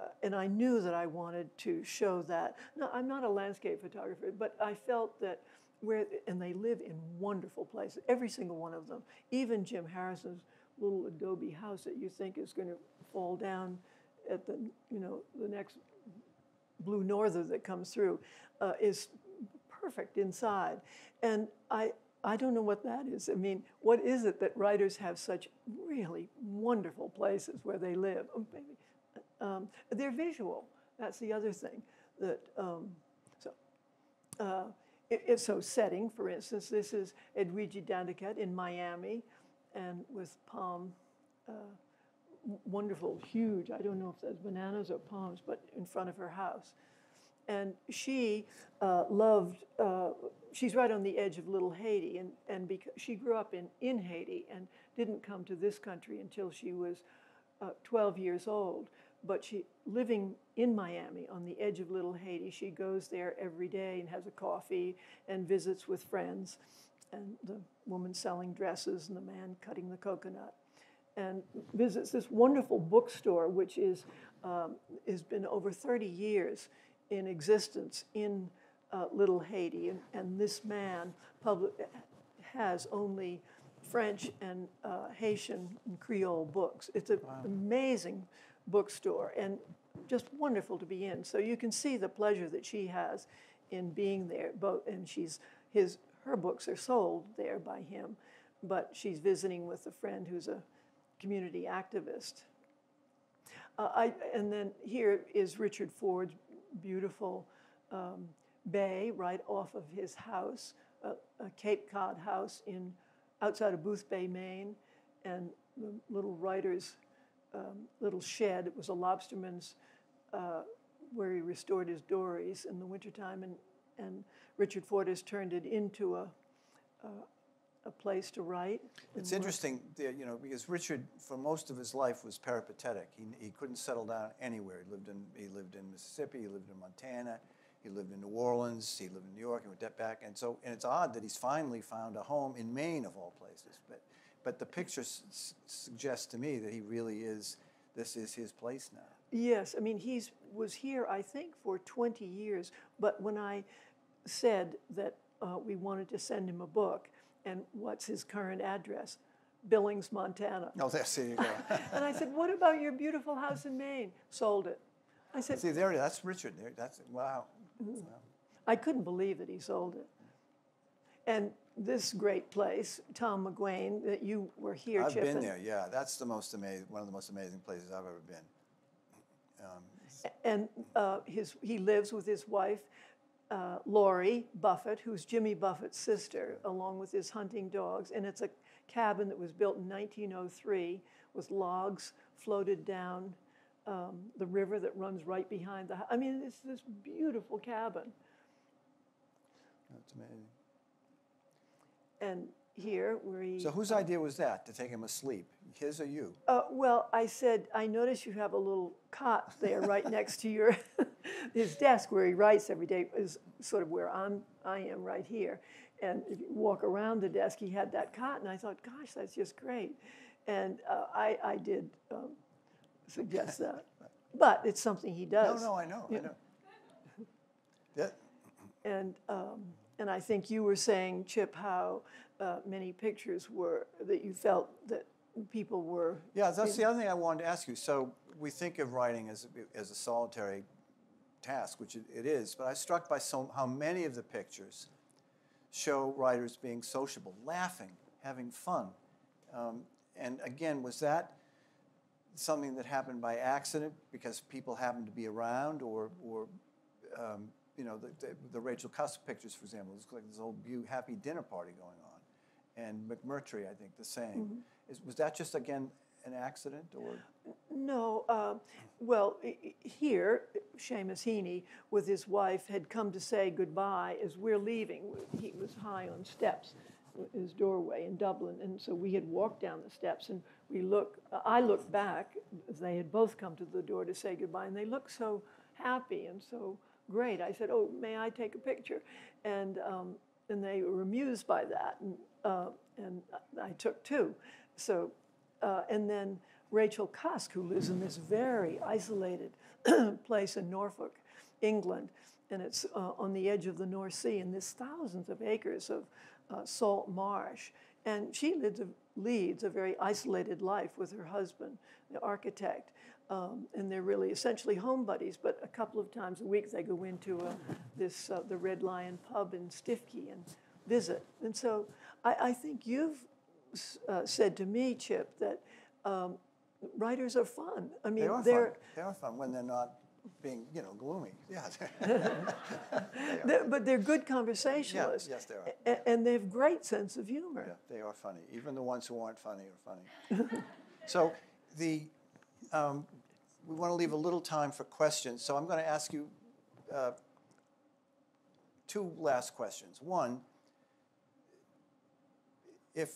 uh, and I knew that I wanted to show that. No, I'm not a landscape photographer, but I felt that where, and they live in wonderful places, every single one of them. Even Jim Harrison's little adobe house that you think is going to fall down at the, you know, the next blue norther that comes through uh, is perfect inside. And I, I don't know what that is. I mean, what is it that writers have such really wonderful places where they live? Oh, maybe, um, they're visual. That's the other thing. That um, so. Uh, so setting, for instance, this is Edwidge Danticat in Miami, and with palm, uh, wonderful, huge, I don't know if that's bananas or palms, but in front of her house. And she uh, loved, uh, she's right on the edge of Little Haiti, and, and because she grew up in, in Haiti and didn't come to this country until she was uh, 12 years old. But she, living in Miami on the edge of Little Haiti, she goes there every day and has a coffee and visits with friends, and the woman selling dresses and the man cutting the coconut and visits this wonderful bookstore, which is um, has been over 30 years in existence in uh, Little Haiti, and, and this man public, has only French and uh, Haitian and Creole books. It's an amazing bookstore and just wonderful to be in. So you can see the pleasure that she has in being there. Both, and she's his her books are sold there by him, but she's visiting with a friend who's a community activist. Uh, I, and then here is Richard Ford's beautiful um, bay right off of his house, a, a Cape Cod house in outside of Boothbay, Maine, and the little writer's um, little shed. It was a lobsterman's uh, where he restored his dories in the wintertime, and, and Richard has turned it into a, a, a place to write. It's interesting, you know, because Richard, for most of his life, was peripatetic. He, he couldn't settle down anywhere. He lived in he lived in Mississippi. He lived in Montana. He lived in New Orleans. He lived in New York. He went back. And so, and it's odd that he's finally found a home in Maine, of all places. But, but the picture s- s- suggests to me that he really is. This is his place now. Yes, I mean, he's was here, I think, for 20 years. But when I said that uh, we wanted to send him a book, and what's his current address? Billings, Montana. Oh, there, there you go. And I said, what about your beautiful house in Maine? Sold it. I said, See, there, that's Richard. There, that's wow. Mm-hmm. Wow. I couldn't believe that he sold it. And this great place, Tom McGuane, that you were here, I've Chip, been there. Yeah, that's the most amazing. One of the most amazing places I've ever been. Um, And uh, his, he lives with his wife, uh, Laurie Buffett, who's Jimmy Buffett's sister, along with his hunting dogs. And it's a cabin that was built in 1903 with logs floated down um, the river that runs right behind the house. I mean, it's this beautiful cabin. that's amazing. And here, where he. So whose idea was that to take him asleep? His or you? Uh, well, I said, I notice you have a little cot there right next to your his desk where he writes every day is sort of where I'm I am right here. And if you walk around the desk, he had that cot, and I thought, gosh, that's just great. And uh, I I did um, suggest that, but it's something he does. no, I know, I know. Yeah, And um, and I think you were saying, Chip, how uh, many pictures were that you felt that people were. Yeah, that's the other thing I wanted to ask you. So we think of writing as, as a solitary task, which it, it is, but I was struck by so, how many of the pictures show writers being sociable, laughing, having fun. Um, and again, was that something that happened by accident because people happened to be around, or, or um, you know, the, the, the Rachel Cusk pictures, for example, it's like this bu- happy dinner party going on, and McMurtry, I think, the same. Is, was that just again an accident, or No, uh, well, here, Seamus Heaney with his wife had come to say goodbye as we're leaving. He was high on steps, his doorway in Dublin, and so we had walked down the steps and we look. I looked back they had both come to the door to say goodbye, and they looked so happy and so great. I said, "Oh, may I take a picture?" And um, and they were amused by that, and uh, and I took two. So uh, and then Rachel Cusk, who lives in this very isolated place in Norfolk, England, and it's uh, on the edge of the North Sea, and there's thousands of acres of uh, salt marsh. And she a, leads a very isolated life with her husband, the architect. Um, and they're really essentially home buddies, but a couple of times a week they go into uh, this, uh, the Red Lion pub in Stiffkey and visit. And so I, I think you've uh, said to me, Chip, that um, writers are fun. I mean, they are they're, fun? They are fun when they're not being, you know, gloomy. Yeah. they're- but they're good conversationalists. yes, they are. A- and they have great sense of humor. Yeah, they are funny. Even the ones who aren't funny are funny. so the um, we want to leave a little time for questions. So I'm going to ask you uh, two last questions. One, if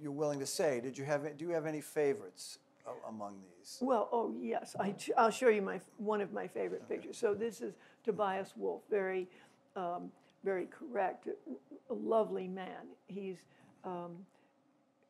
you're willing to say, did you have do you have any favorites a- among these? Well, oh yes, I ch- I'll show you my one of my favorite pictures. So this is Tobias Wolff, very, um, very correct, a lovely man. He's um,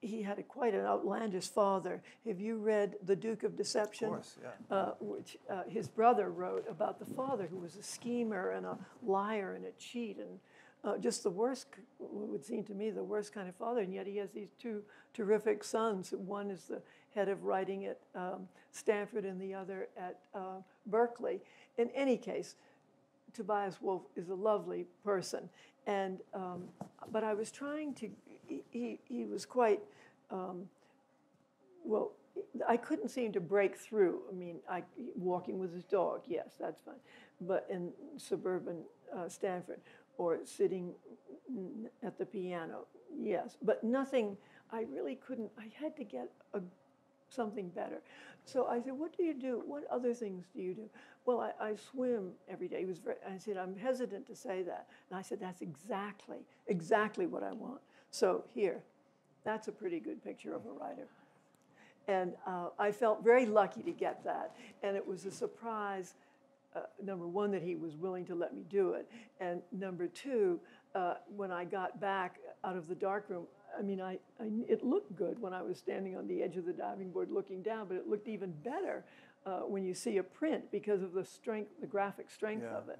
he had a, quite an outlandish father. Have you read The Duke of Deception? Of course, yeah. uh, which uh, his brother wrote about the father who was a schemer and a liar and a cheat and uh, just the worst, would seem to me the worst kind of father. And yet he has these two terrific sons. One is the head of writing at um, Stanford and the other at uh, Berkeley. In any case, Tobias Wolff is a lovely person. And, um, but I was trying to, he, he, he was quite, um, well, I couldn't seem to break through. I mean, I, walking with his dog, yes, that's fine. But in suburban uh, Stanford or sitting at the piano, yes. But nothing, I really couldn't, I had to get a, something better. So I said, what do you do? What other things do you do? Well, I, I swim every day. He was very, I said, I'm hesitant to say that. And I said, that's exactly, exactly what I want. So here, that's a pretty good picture of a writer. And uh, I felt very lucky to get that. And it was a surprise, uh, number one, that he was willing to let me do it. And number two, uh, when I got back out of the darkroom, I mean, I, I, it looked good when I was standing on the edge of the diving board looking down, but it looked even better uh, when you see a print because of the strength, the graphic strength Yeah. of it.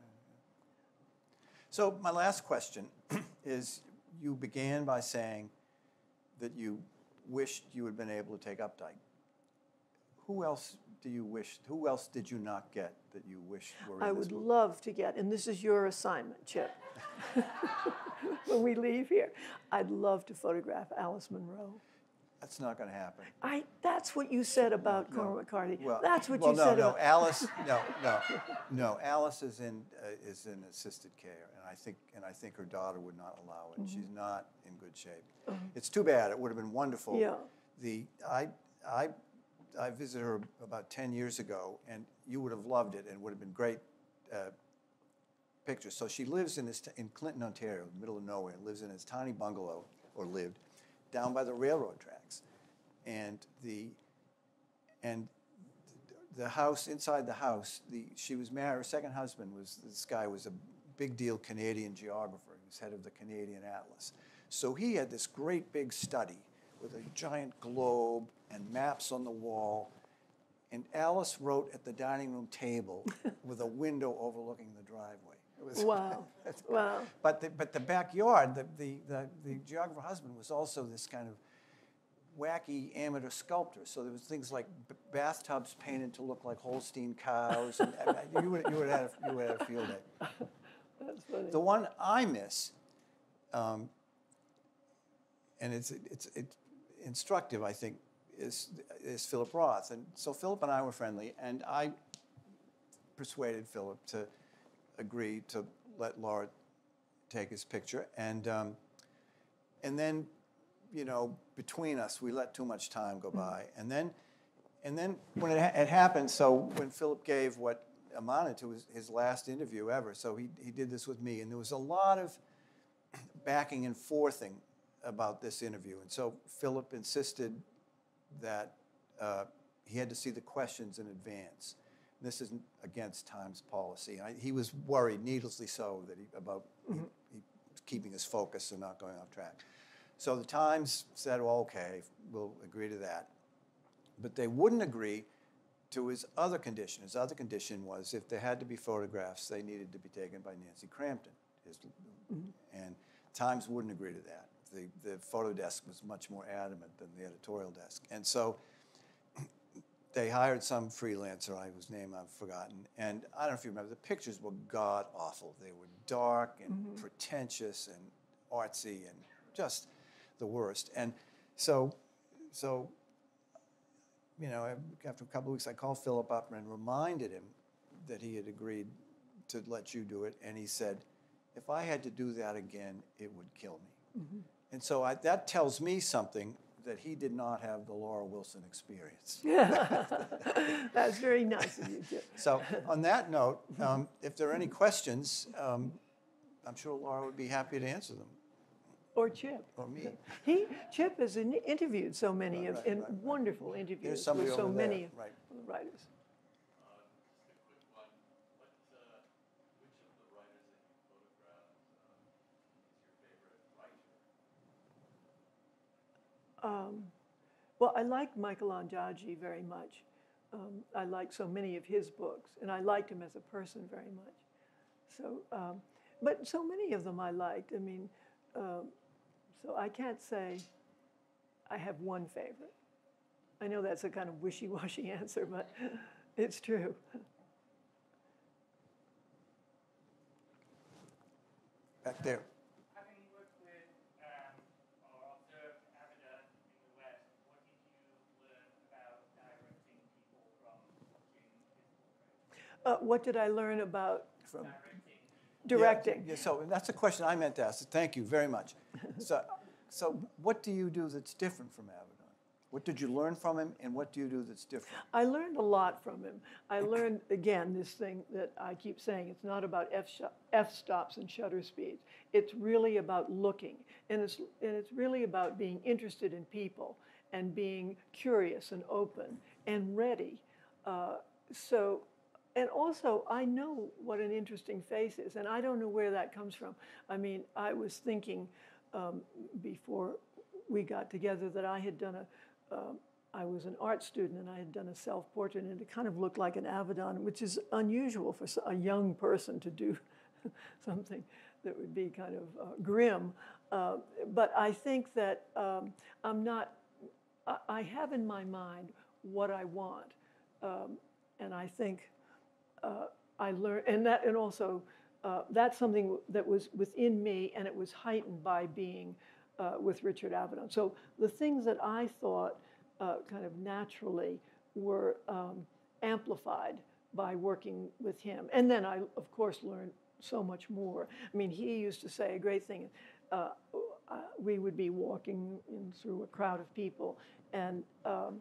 So my last question is: You began by saying that you wished you had been able to take Updike. Who else do you wish? Who else did you not get that you wish were in I would movie? love to get, and this is your assignment, Chip. when we leave here, I'd love to photograph Alice Munro. That's not going to happen. I, that's what you said about Cormac McCarthy. Well, that's what well, you no, said no, about. Alice. No, no, no. Alice is in uh, is in assisted care, and I think and I think her daughter would not allow it. Mm-hmm. She's not in good shape. It's too bad. It would have been wonderful. Yeah. The I I I visited her about ten years ago, and you would have loved it, and would have been great. Uh, pictures. So she lives in this t- in Clinton, Ontario, middle of nowhere. Lives in this tiny bungalow, or lived, down by the railroad tracks, and the and the house inside the house the she was married her second husband was this guy was a big deal canadian geographer he was head of the canadian atlas so he had this great big study with a giant globe and maps on the wall and alice wrote at the dining room table with a window overlooking the driveway It was- Wow, wow. But the, but the backyard, the, the, the, the geographer husband was also this kind of wacky amateur sculptor. So there was things like b- bathtubs painted to look like Holstein cows. And, you would, you would have, you would have a field day. That's funny. The one I miss, um, and it's, it's, it's instructive, I think, is, is Philip Roth. And so Philip and I were friendly, and I persuaded Philip to agree to let Laura take his picture. And, um, and then, you know, between us, we let too much time go by. And then, and then when it, ha- it happened, so when Philip gave what amounted to his, his last interview ever, so he, he did this with me, and there was a lot of backing and forthing about this interview. And so Philip insisted that uh, he had to see the questions in advance. This isn't against Times policy. I, he was worried, needlessly so, that he, about he, he keeping his focus and not going off track. So the Times said, well, okay, we'll agree to that. But they wouldn't agree to his other condition. His other condition was if there had to be photographs, they needed to be taken by Nancy Crampton. His, And Times wouldn't agree to that. The, the photo desk was much more adamant than the editorial desk. And so they hired some freelancer, I whose name I've forgotten. And I don't know if you remember, the pictures were god awful. They were dark and mm-hmm. pretentious and artsy and just the worst. And so, so you know, after a couple of weeks, I called Philip up and reminded him that he had agreed to let you do it. And he said, if I had to do that again, it would kill me. Mm-hmm. And so I, that tells me something that he did not have the Laura Wilson experience. That's very nice of you, Chip. So on that note, um, if there are any questions, um, I'm sure Laura would be happy to answer them, Or Chip. or me. He, Chip has interviewed so many, Right, of- right, and right, wonderful interviews with so there, many right. writers. Um, well, I like Michael Ondaatje very much. Um, I like so many of his books, and I liked him as a person very much. So, um, but so many of them I liked. I mean, um, so I can't say I have one favorite. I know that's a kind of wishy-washy answer, but it's true. Back there. Having worked with um, or observed Avedon in the West, what did you learn about directing people from watching his portraits? Uh, what did I learn about From, directing? Yeah, so that's a question I meant to ask. Thank you very much. So, so what do you do that's different from Avedon? What did you learn from him, and what do you do that's different? I learned a lot from him. I learned, again, this thing that I keep saying it's not about F, F stops and shutter speeds. It's really about looking. And it's, and it's really about being interested in people and being curious and open and ready. Uh, so, and also, I know what an interesting face is, and I don't know where that comes from. I mean, I was thinking um, before we got together that I had done a, um, I was an art student and I had done a self portrait, and it kind of looked like an Avedon, which is unusual for a young person to do something that would be kind of uh, grim. Uh, but I think that um, I'm not, I, I have in my mind what I want. Um, and I think uh, I learned, and that, and also uh, that's something that was within me, and it was heightened by being uh, with Richard Avedon. So the things that I thought uh, kind of naturally were um, amplified by working with him, and then I, of course, learned so much more. I mean, he used to say a great thing. Uh, uh, we would be walking in through a crowd of people, and um,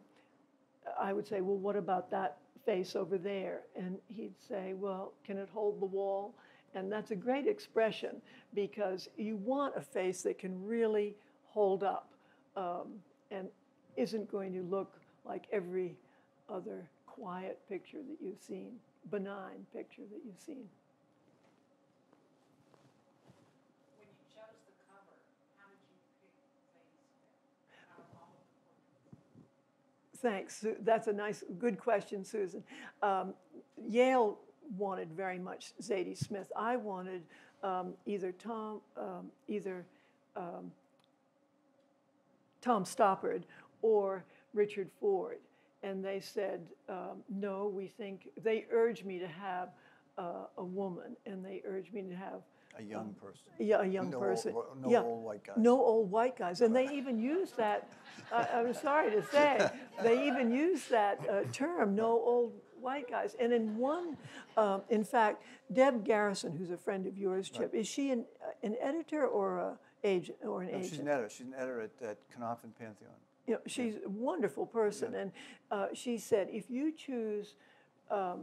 I would say, well, what about that face over there? And he'd say, well, can it hold the wall? And that's a great expression because you want a face that can really hold up um, and isn't going to look like every other quiet picture that you've seen, benign picture that you've seen. When you chose the cover, how did you pick things out of all of the portraits? Thanks. That's a nice, good question, Susan. Um, Yale wanted very much Zadie Smith. I wanted um, either Tom, um, either um, Tom Stoppard or Richard Ford. And they said, um, no, we think, they urged me to have uh, a woman, and they urged me to have A young person. yeah, a young No person. old- no yeah. old white guys. No old white guys. And they even use that, I I'm sorry to say, they even use that uh, term, no old white guys. And in one, um, in fact, Deb Garrison, who's a friend of yours, Chip, is she an, uh, an editor or a agent or an No, agent? she's an editor. She's an editor at, at Knopf Pantheon. you know, she's a wonderful person, and uh, she said, if you choose, um,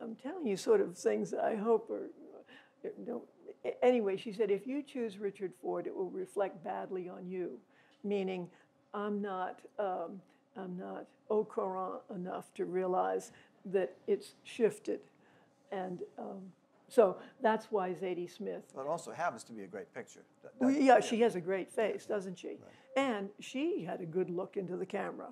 I'm telling you sort of things that I hope are, uh, don't. Anyway, she said, if you choose Richard Ford, it will reflect badly on you, meaning I'm not, um, I'm not au courant enough to realize that it's shifted, and um, so that's why Zadie Smith But it also happens to be a great picture. Well, yeah, she has a great face, doesn't she? And she had a good look into the camera.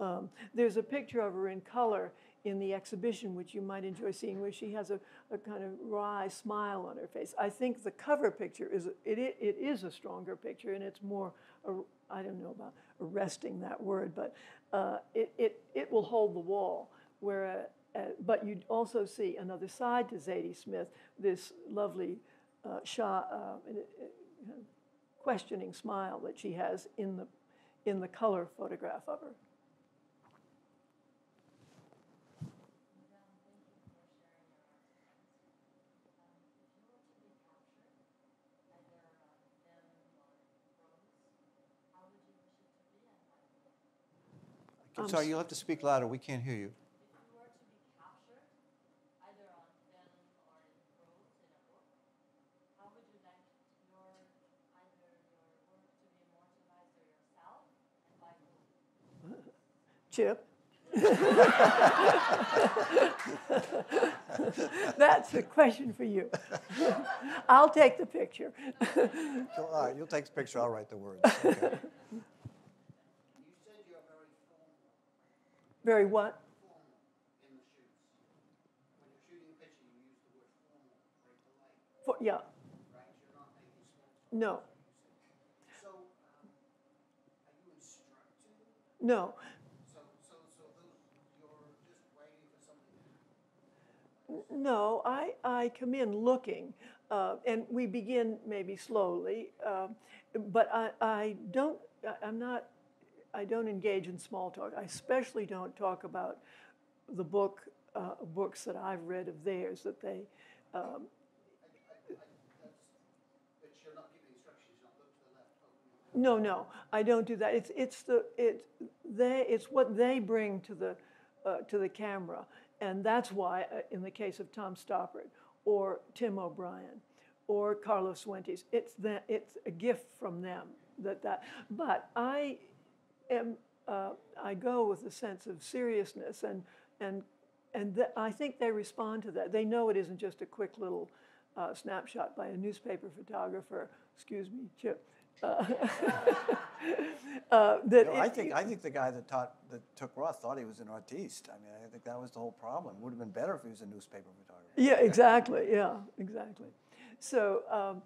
Um, there's a picture of her in color in the exhibition, which you might enjoy seeing, where she has a, a kind of wry smile on her face. I think the cover picture is it, it, it is a stronger picture, and it's more I don't know about arresting that word, but uh, it, it it will hold the wall. Where uh, but you also see another side to Zadie Smith, this lovely uh, uh, questioning smile that she has in the, in the color photograph of her. I'm sorry, you'll have to speak louder. We can't hear you. If you were to be captured, either on film or in prose in a book, how would you like your either your work to be immortalized or yourself, and by whom? Chip? That's a question for you. I'll take the picture. So, all right, you'll take the picture, I'll write the words. Okay. You said you're very formal, Very what? formal in the shoots. When you're shooting a picture, you use the word formal, very what? For, yeah, no, no. No, I, I come in looking, uh, and we begin maybe slowly, uh, but I, I don't, I- I'm not, I don't engage in small talk. I especially don't talk about the book, uh, books that I've read of theirs that they, um, no, no, I don't do that. It's, it's the, it, they, it's what they bring to the, uh, to the camera. And that's why, uh, in the case of Tom Stoppard, or Tim O'Brien, or Carlos Fuentes, it's the, it's a gift from them that that. But I am, uh, I go with a sense of seriousness, and and and th- I think they respond to that. They know it isn't just a quick little uh, snapshot by a newspaper photographer. Excuse me, Chip. Uh, uh, that No, I it- think, I think the guy that taught, that took Roth thought he was an artiste. I mean, I think that was the whole problem. Would have been better if he was a newspaper photographer. Yeah, exactly. Yeah, exactly. So, um,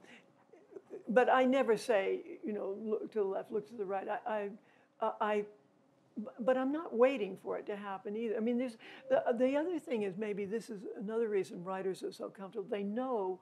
but I never say, you know, look to the left, look to the right. I, I, uh, I but I'm not waiting for it to happen either. I mean, there's the, the other thing is maybe this is another reason writers are so comfortable. They know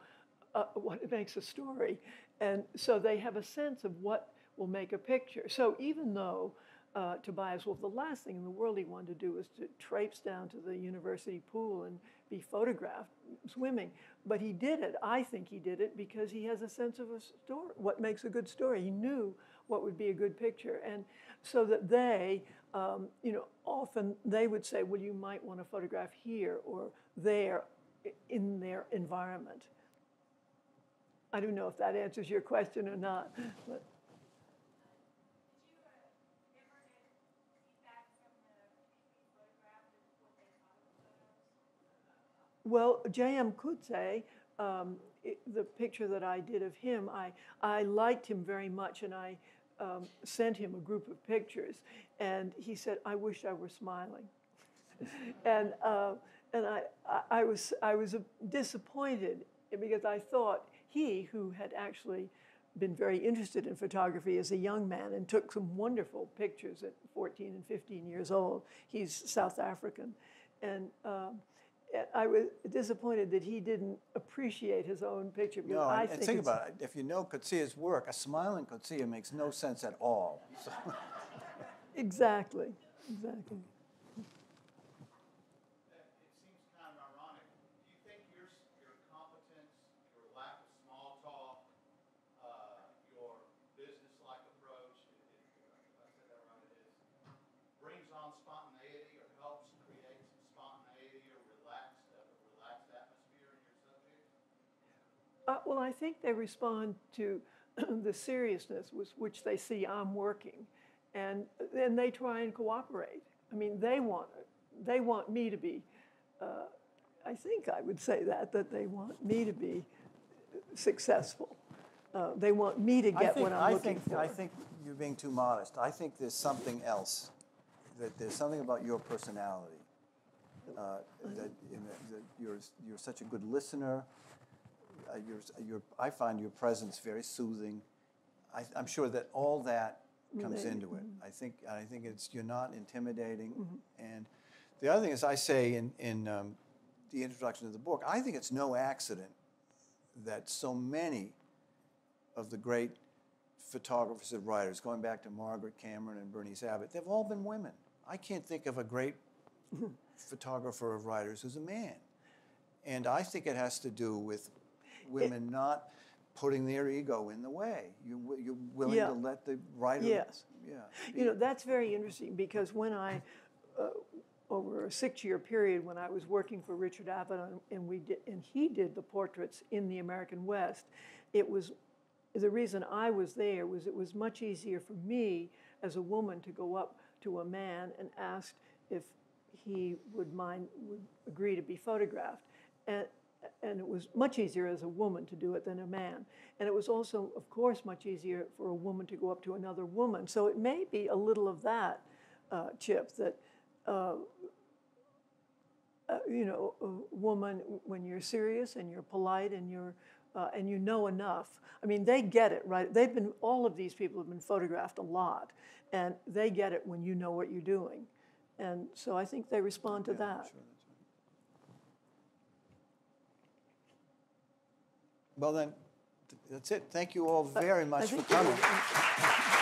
uh, what makes a story, and so they have a sense of what will make a picture. So even though uh, Tobias Wolff, the last thing in the world he wanted to do was to traipse down to the university pool and be photographed swimming, but he did it. I think he did it because he has a sense of a story. What makes a good story? He knew what would be a good picture, and so that they, um, you know, often they would say, "Well, you might want to photograph here or there, in their environment." I don't know if that answers your question or not, but. Well, J.M. could say, um, it, the picture that I did of him, I, I liked him very much and I um, sent him a group of pictures. And he said, I wish I were smiling. and uh, and I, I, was I was disappointed because I thought he, who had actually been very interested in photography as a young man and took some wonderful pictures at 14 and 15 years old. He's South African, and. Um, I was disappointed that he didn't appreciate his own picture No, I and, think, and think about it. If you know Coetzee work, a smiling Coetzee makes no sense at all. So, exactly, exactly. It seems kind of ironic. Do you think your, s- your competence, your lack of small talk, uh, your business-like approach, if, if I said that right, it is, brings on spontaneity or helps create some spontaneity or relaxed, uh, relaxed atmosphere in your subjects? Uh, well, I think they respond to the seriousness with which they see I'm working, and then they try and cooperate. I mean, they want they want me to be. Uh, I think I would say that that they want me to be successful. Uh, they want me to get think, what I'm I looking think, for. I think you're being too modest. I think there's something else. That there's something about your personality. Uh, that, in that, that you're you're such a good listener. Uh, you're, you're, I find your presence very soothing. I, I'm sure that all that comes into it. I think I think it's you're not intimidating. Mm-hmm. And the other thing is, I say in in um, the introduction to the book, I think it's no accident that so many of the great photographers and writers, going back to Margaret Cameron and Bernice Abbott, they've all been women. I can't think of a great photographer of writers who's a man. And I think it has to do with women not putting their ego in the way. You, you're willing Yeah. to let the writer, Yes. yeah. You know, that's very interesting because when I, uh, over a six-year period, when I was working for Richard Avedon and we did, and he did the portraits in the American West, it was, the reason I was there was it was much easier for me as a woman to go up to a man and ask if he would mind, would agree to be photographed. And, and it was much easier as a woman to do it than a man. And it was also, of course, much easier for a woman to go up to another woman. So it may be a little of that, uh, Chip, that, uh, uh, you know, a woman, when you're serious and you're polite and you're, uh, and you know enough. I mean, they get it, right? They've been, all of these people have been photographed a lot, and they get it when you know what you're doing. And so I think they respond to Yeah, that. sure, that's right. Well then, that's it. Thank you all very much for coming.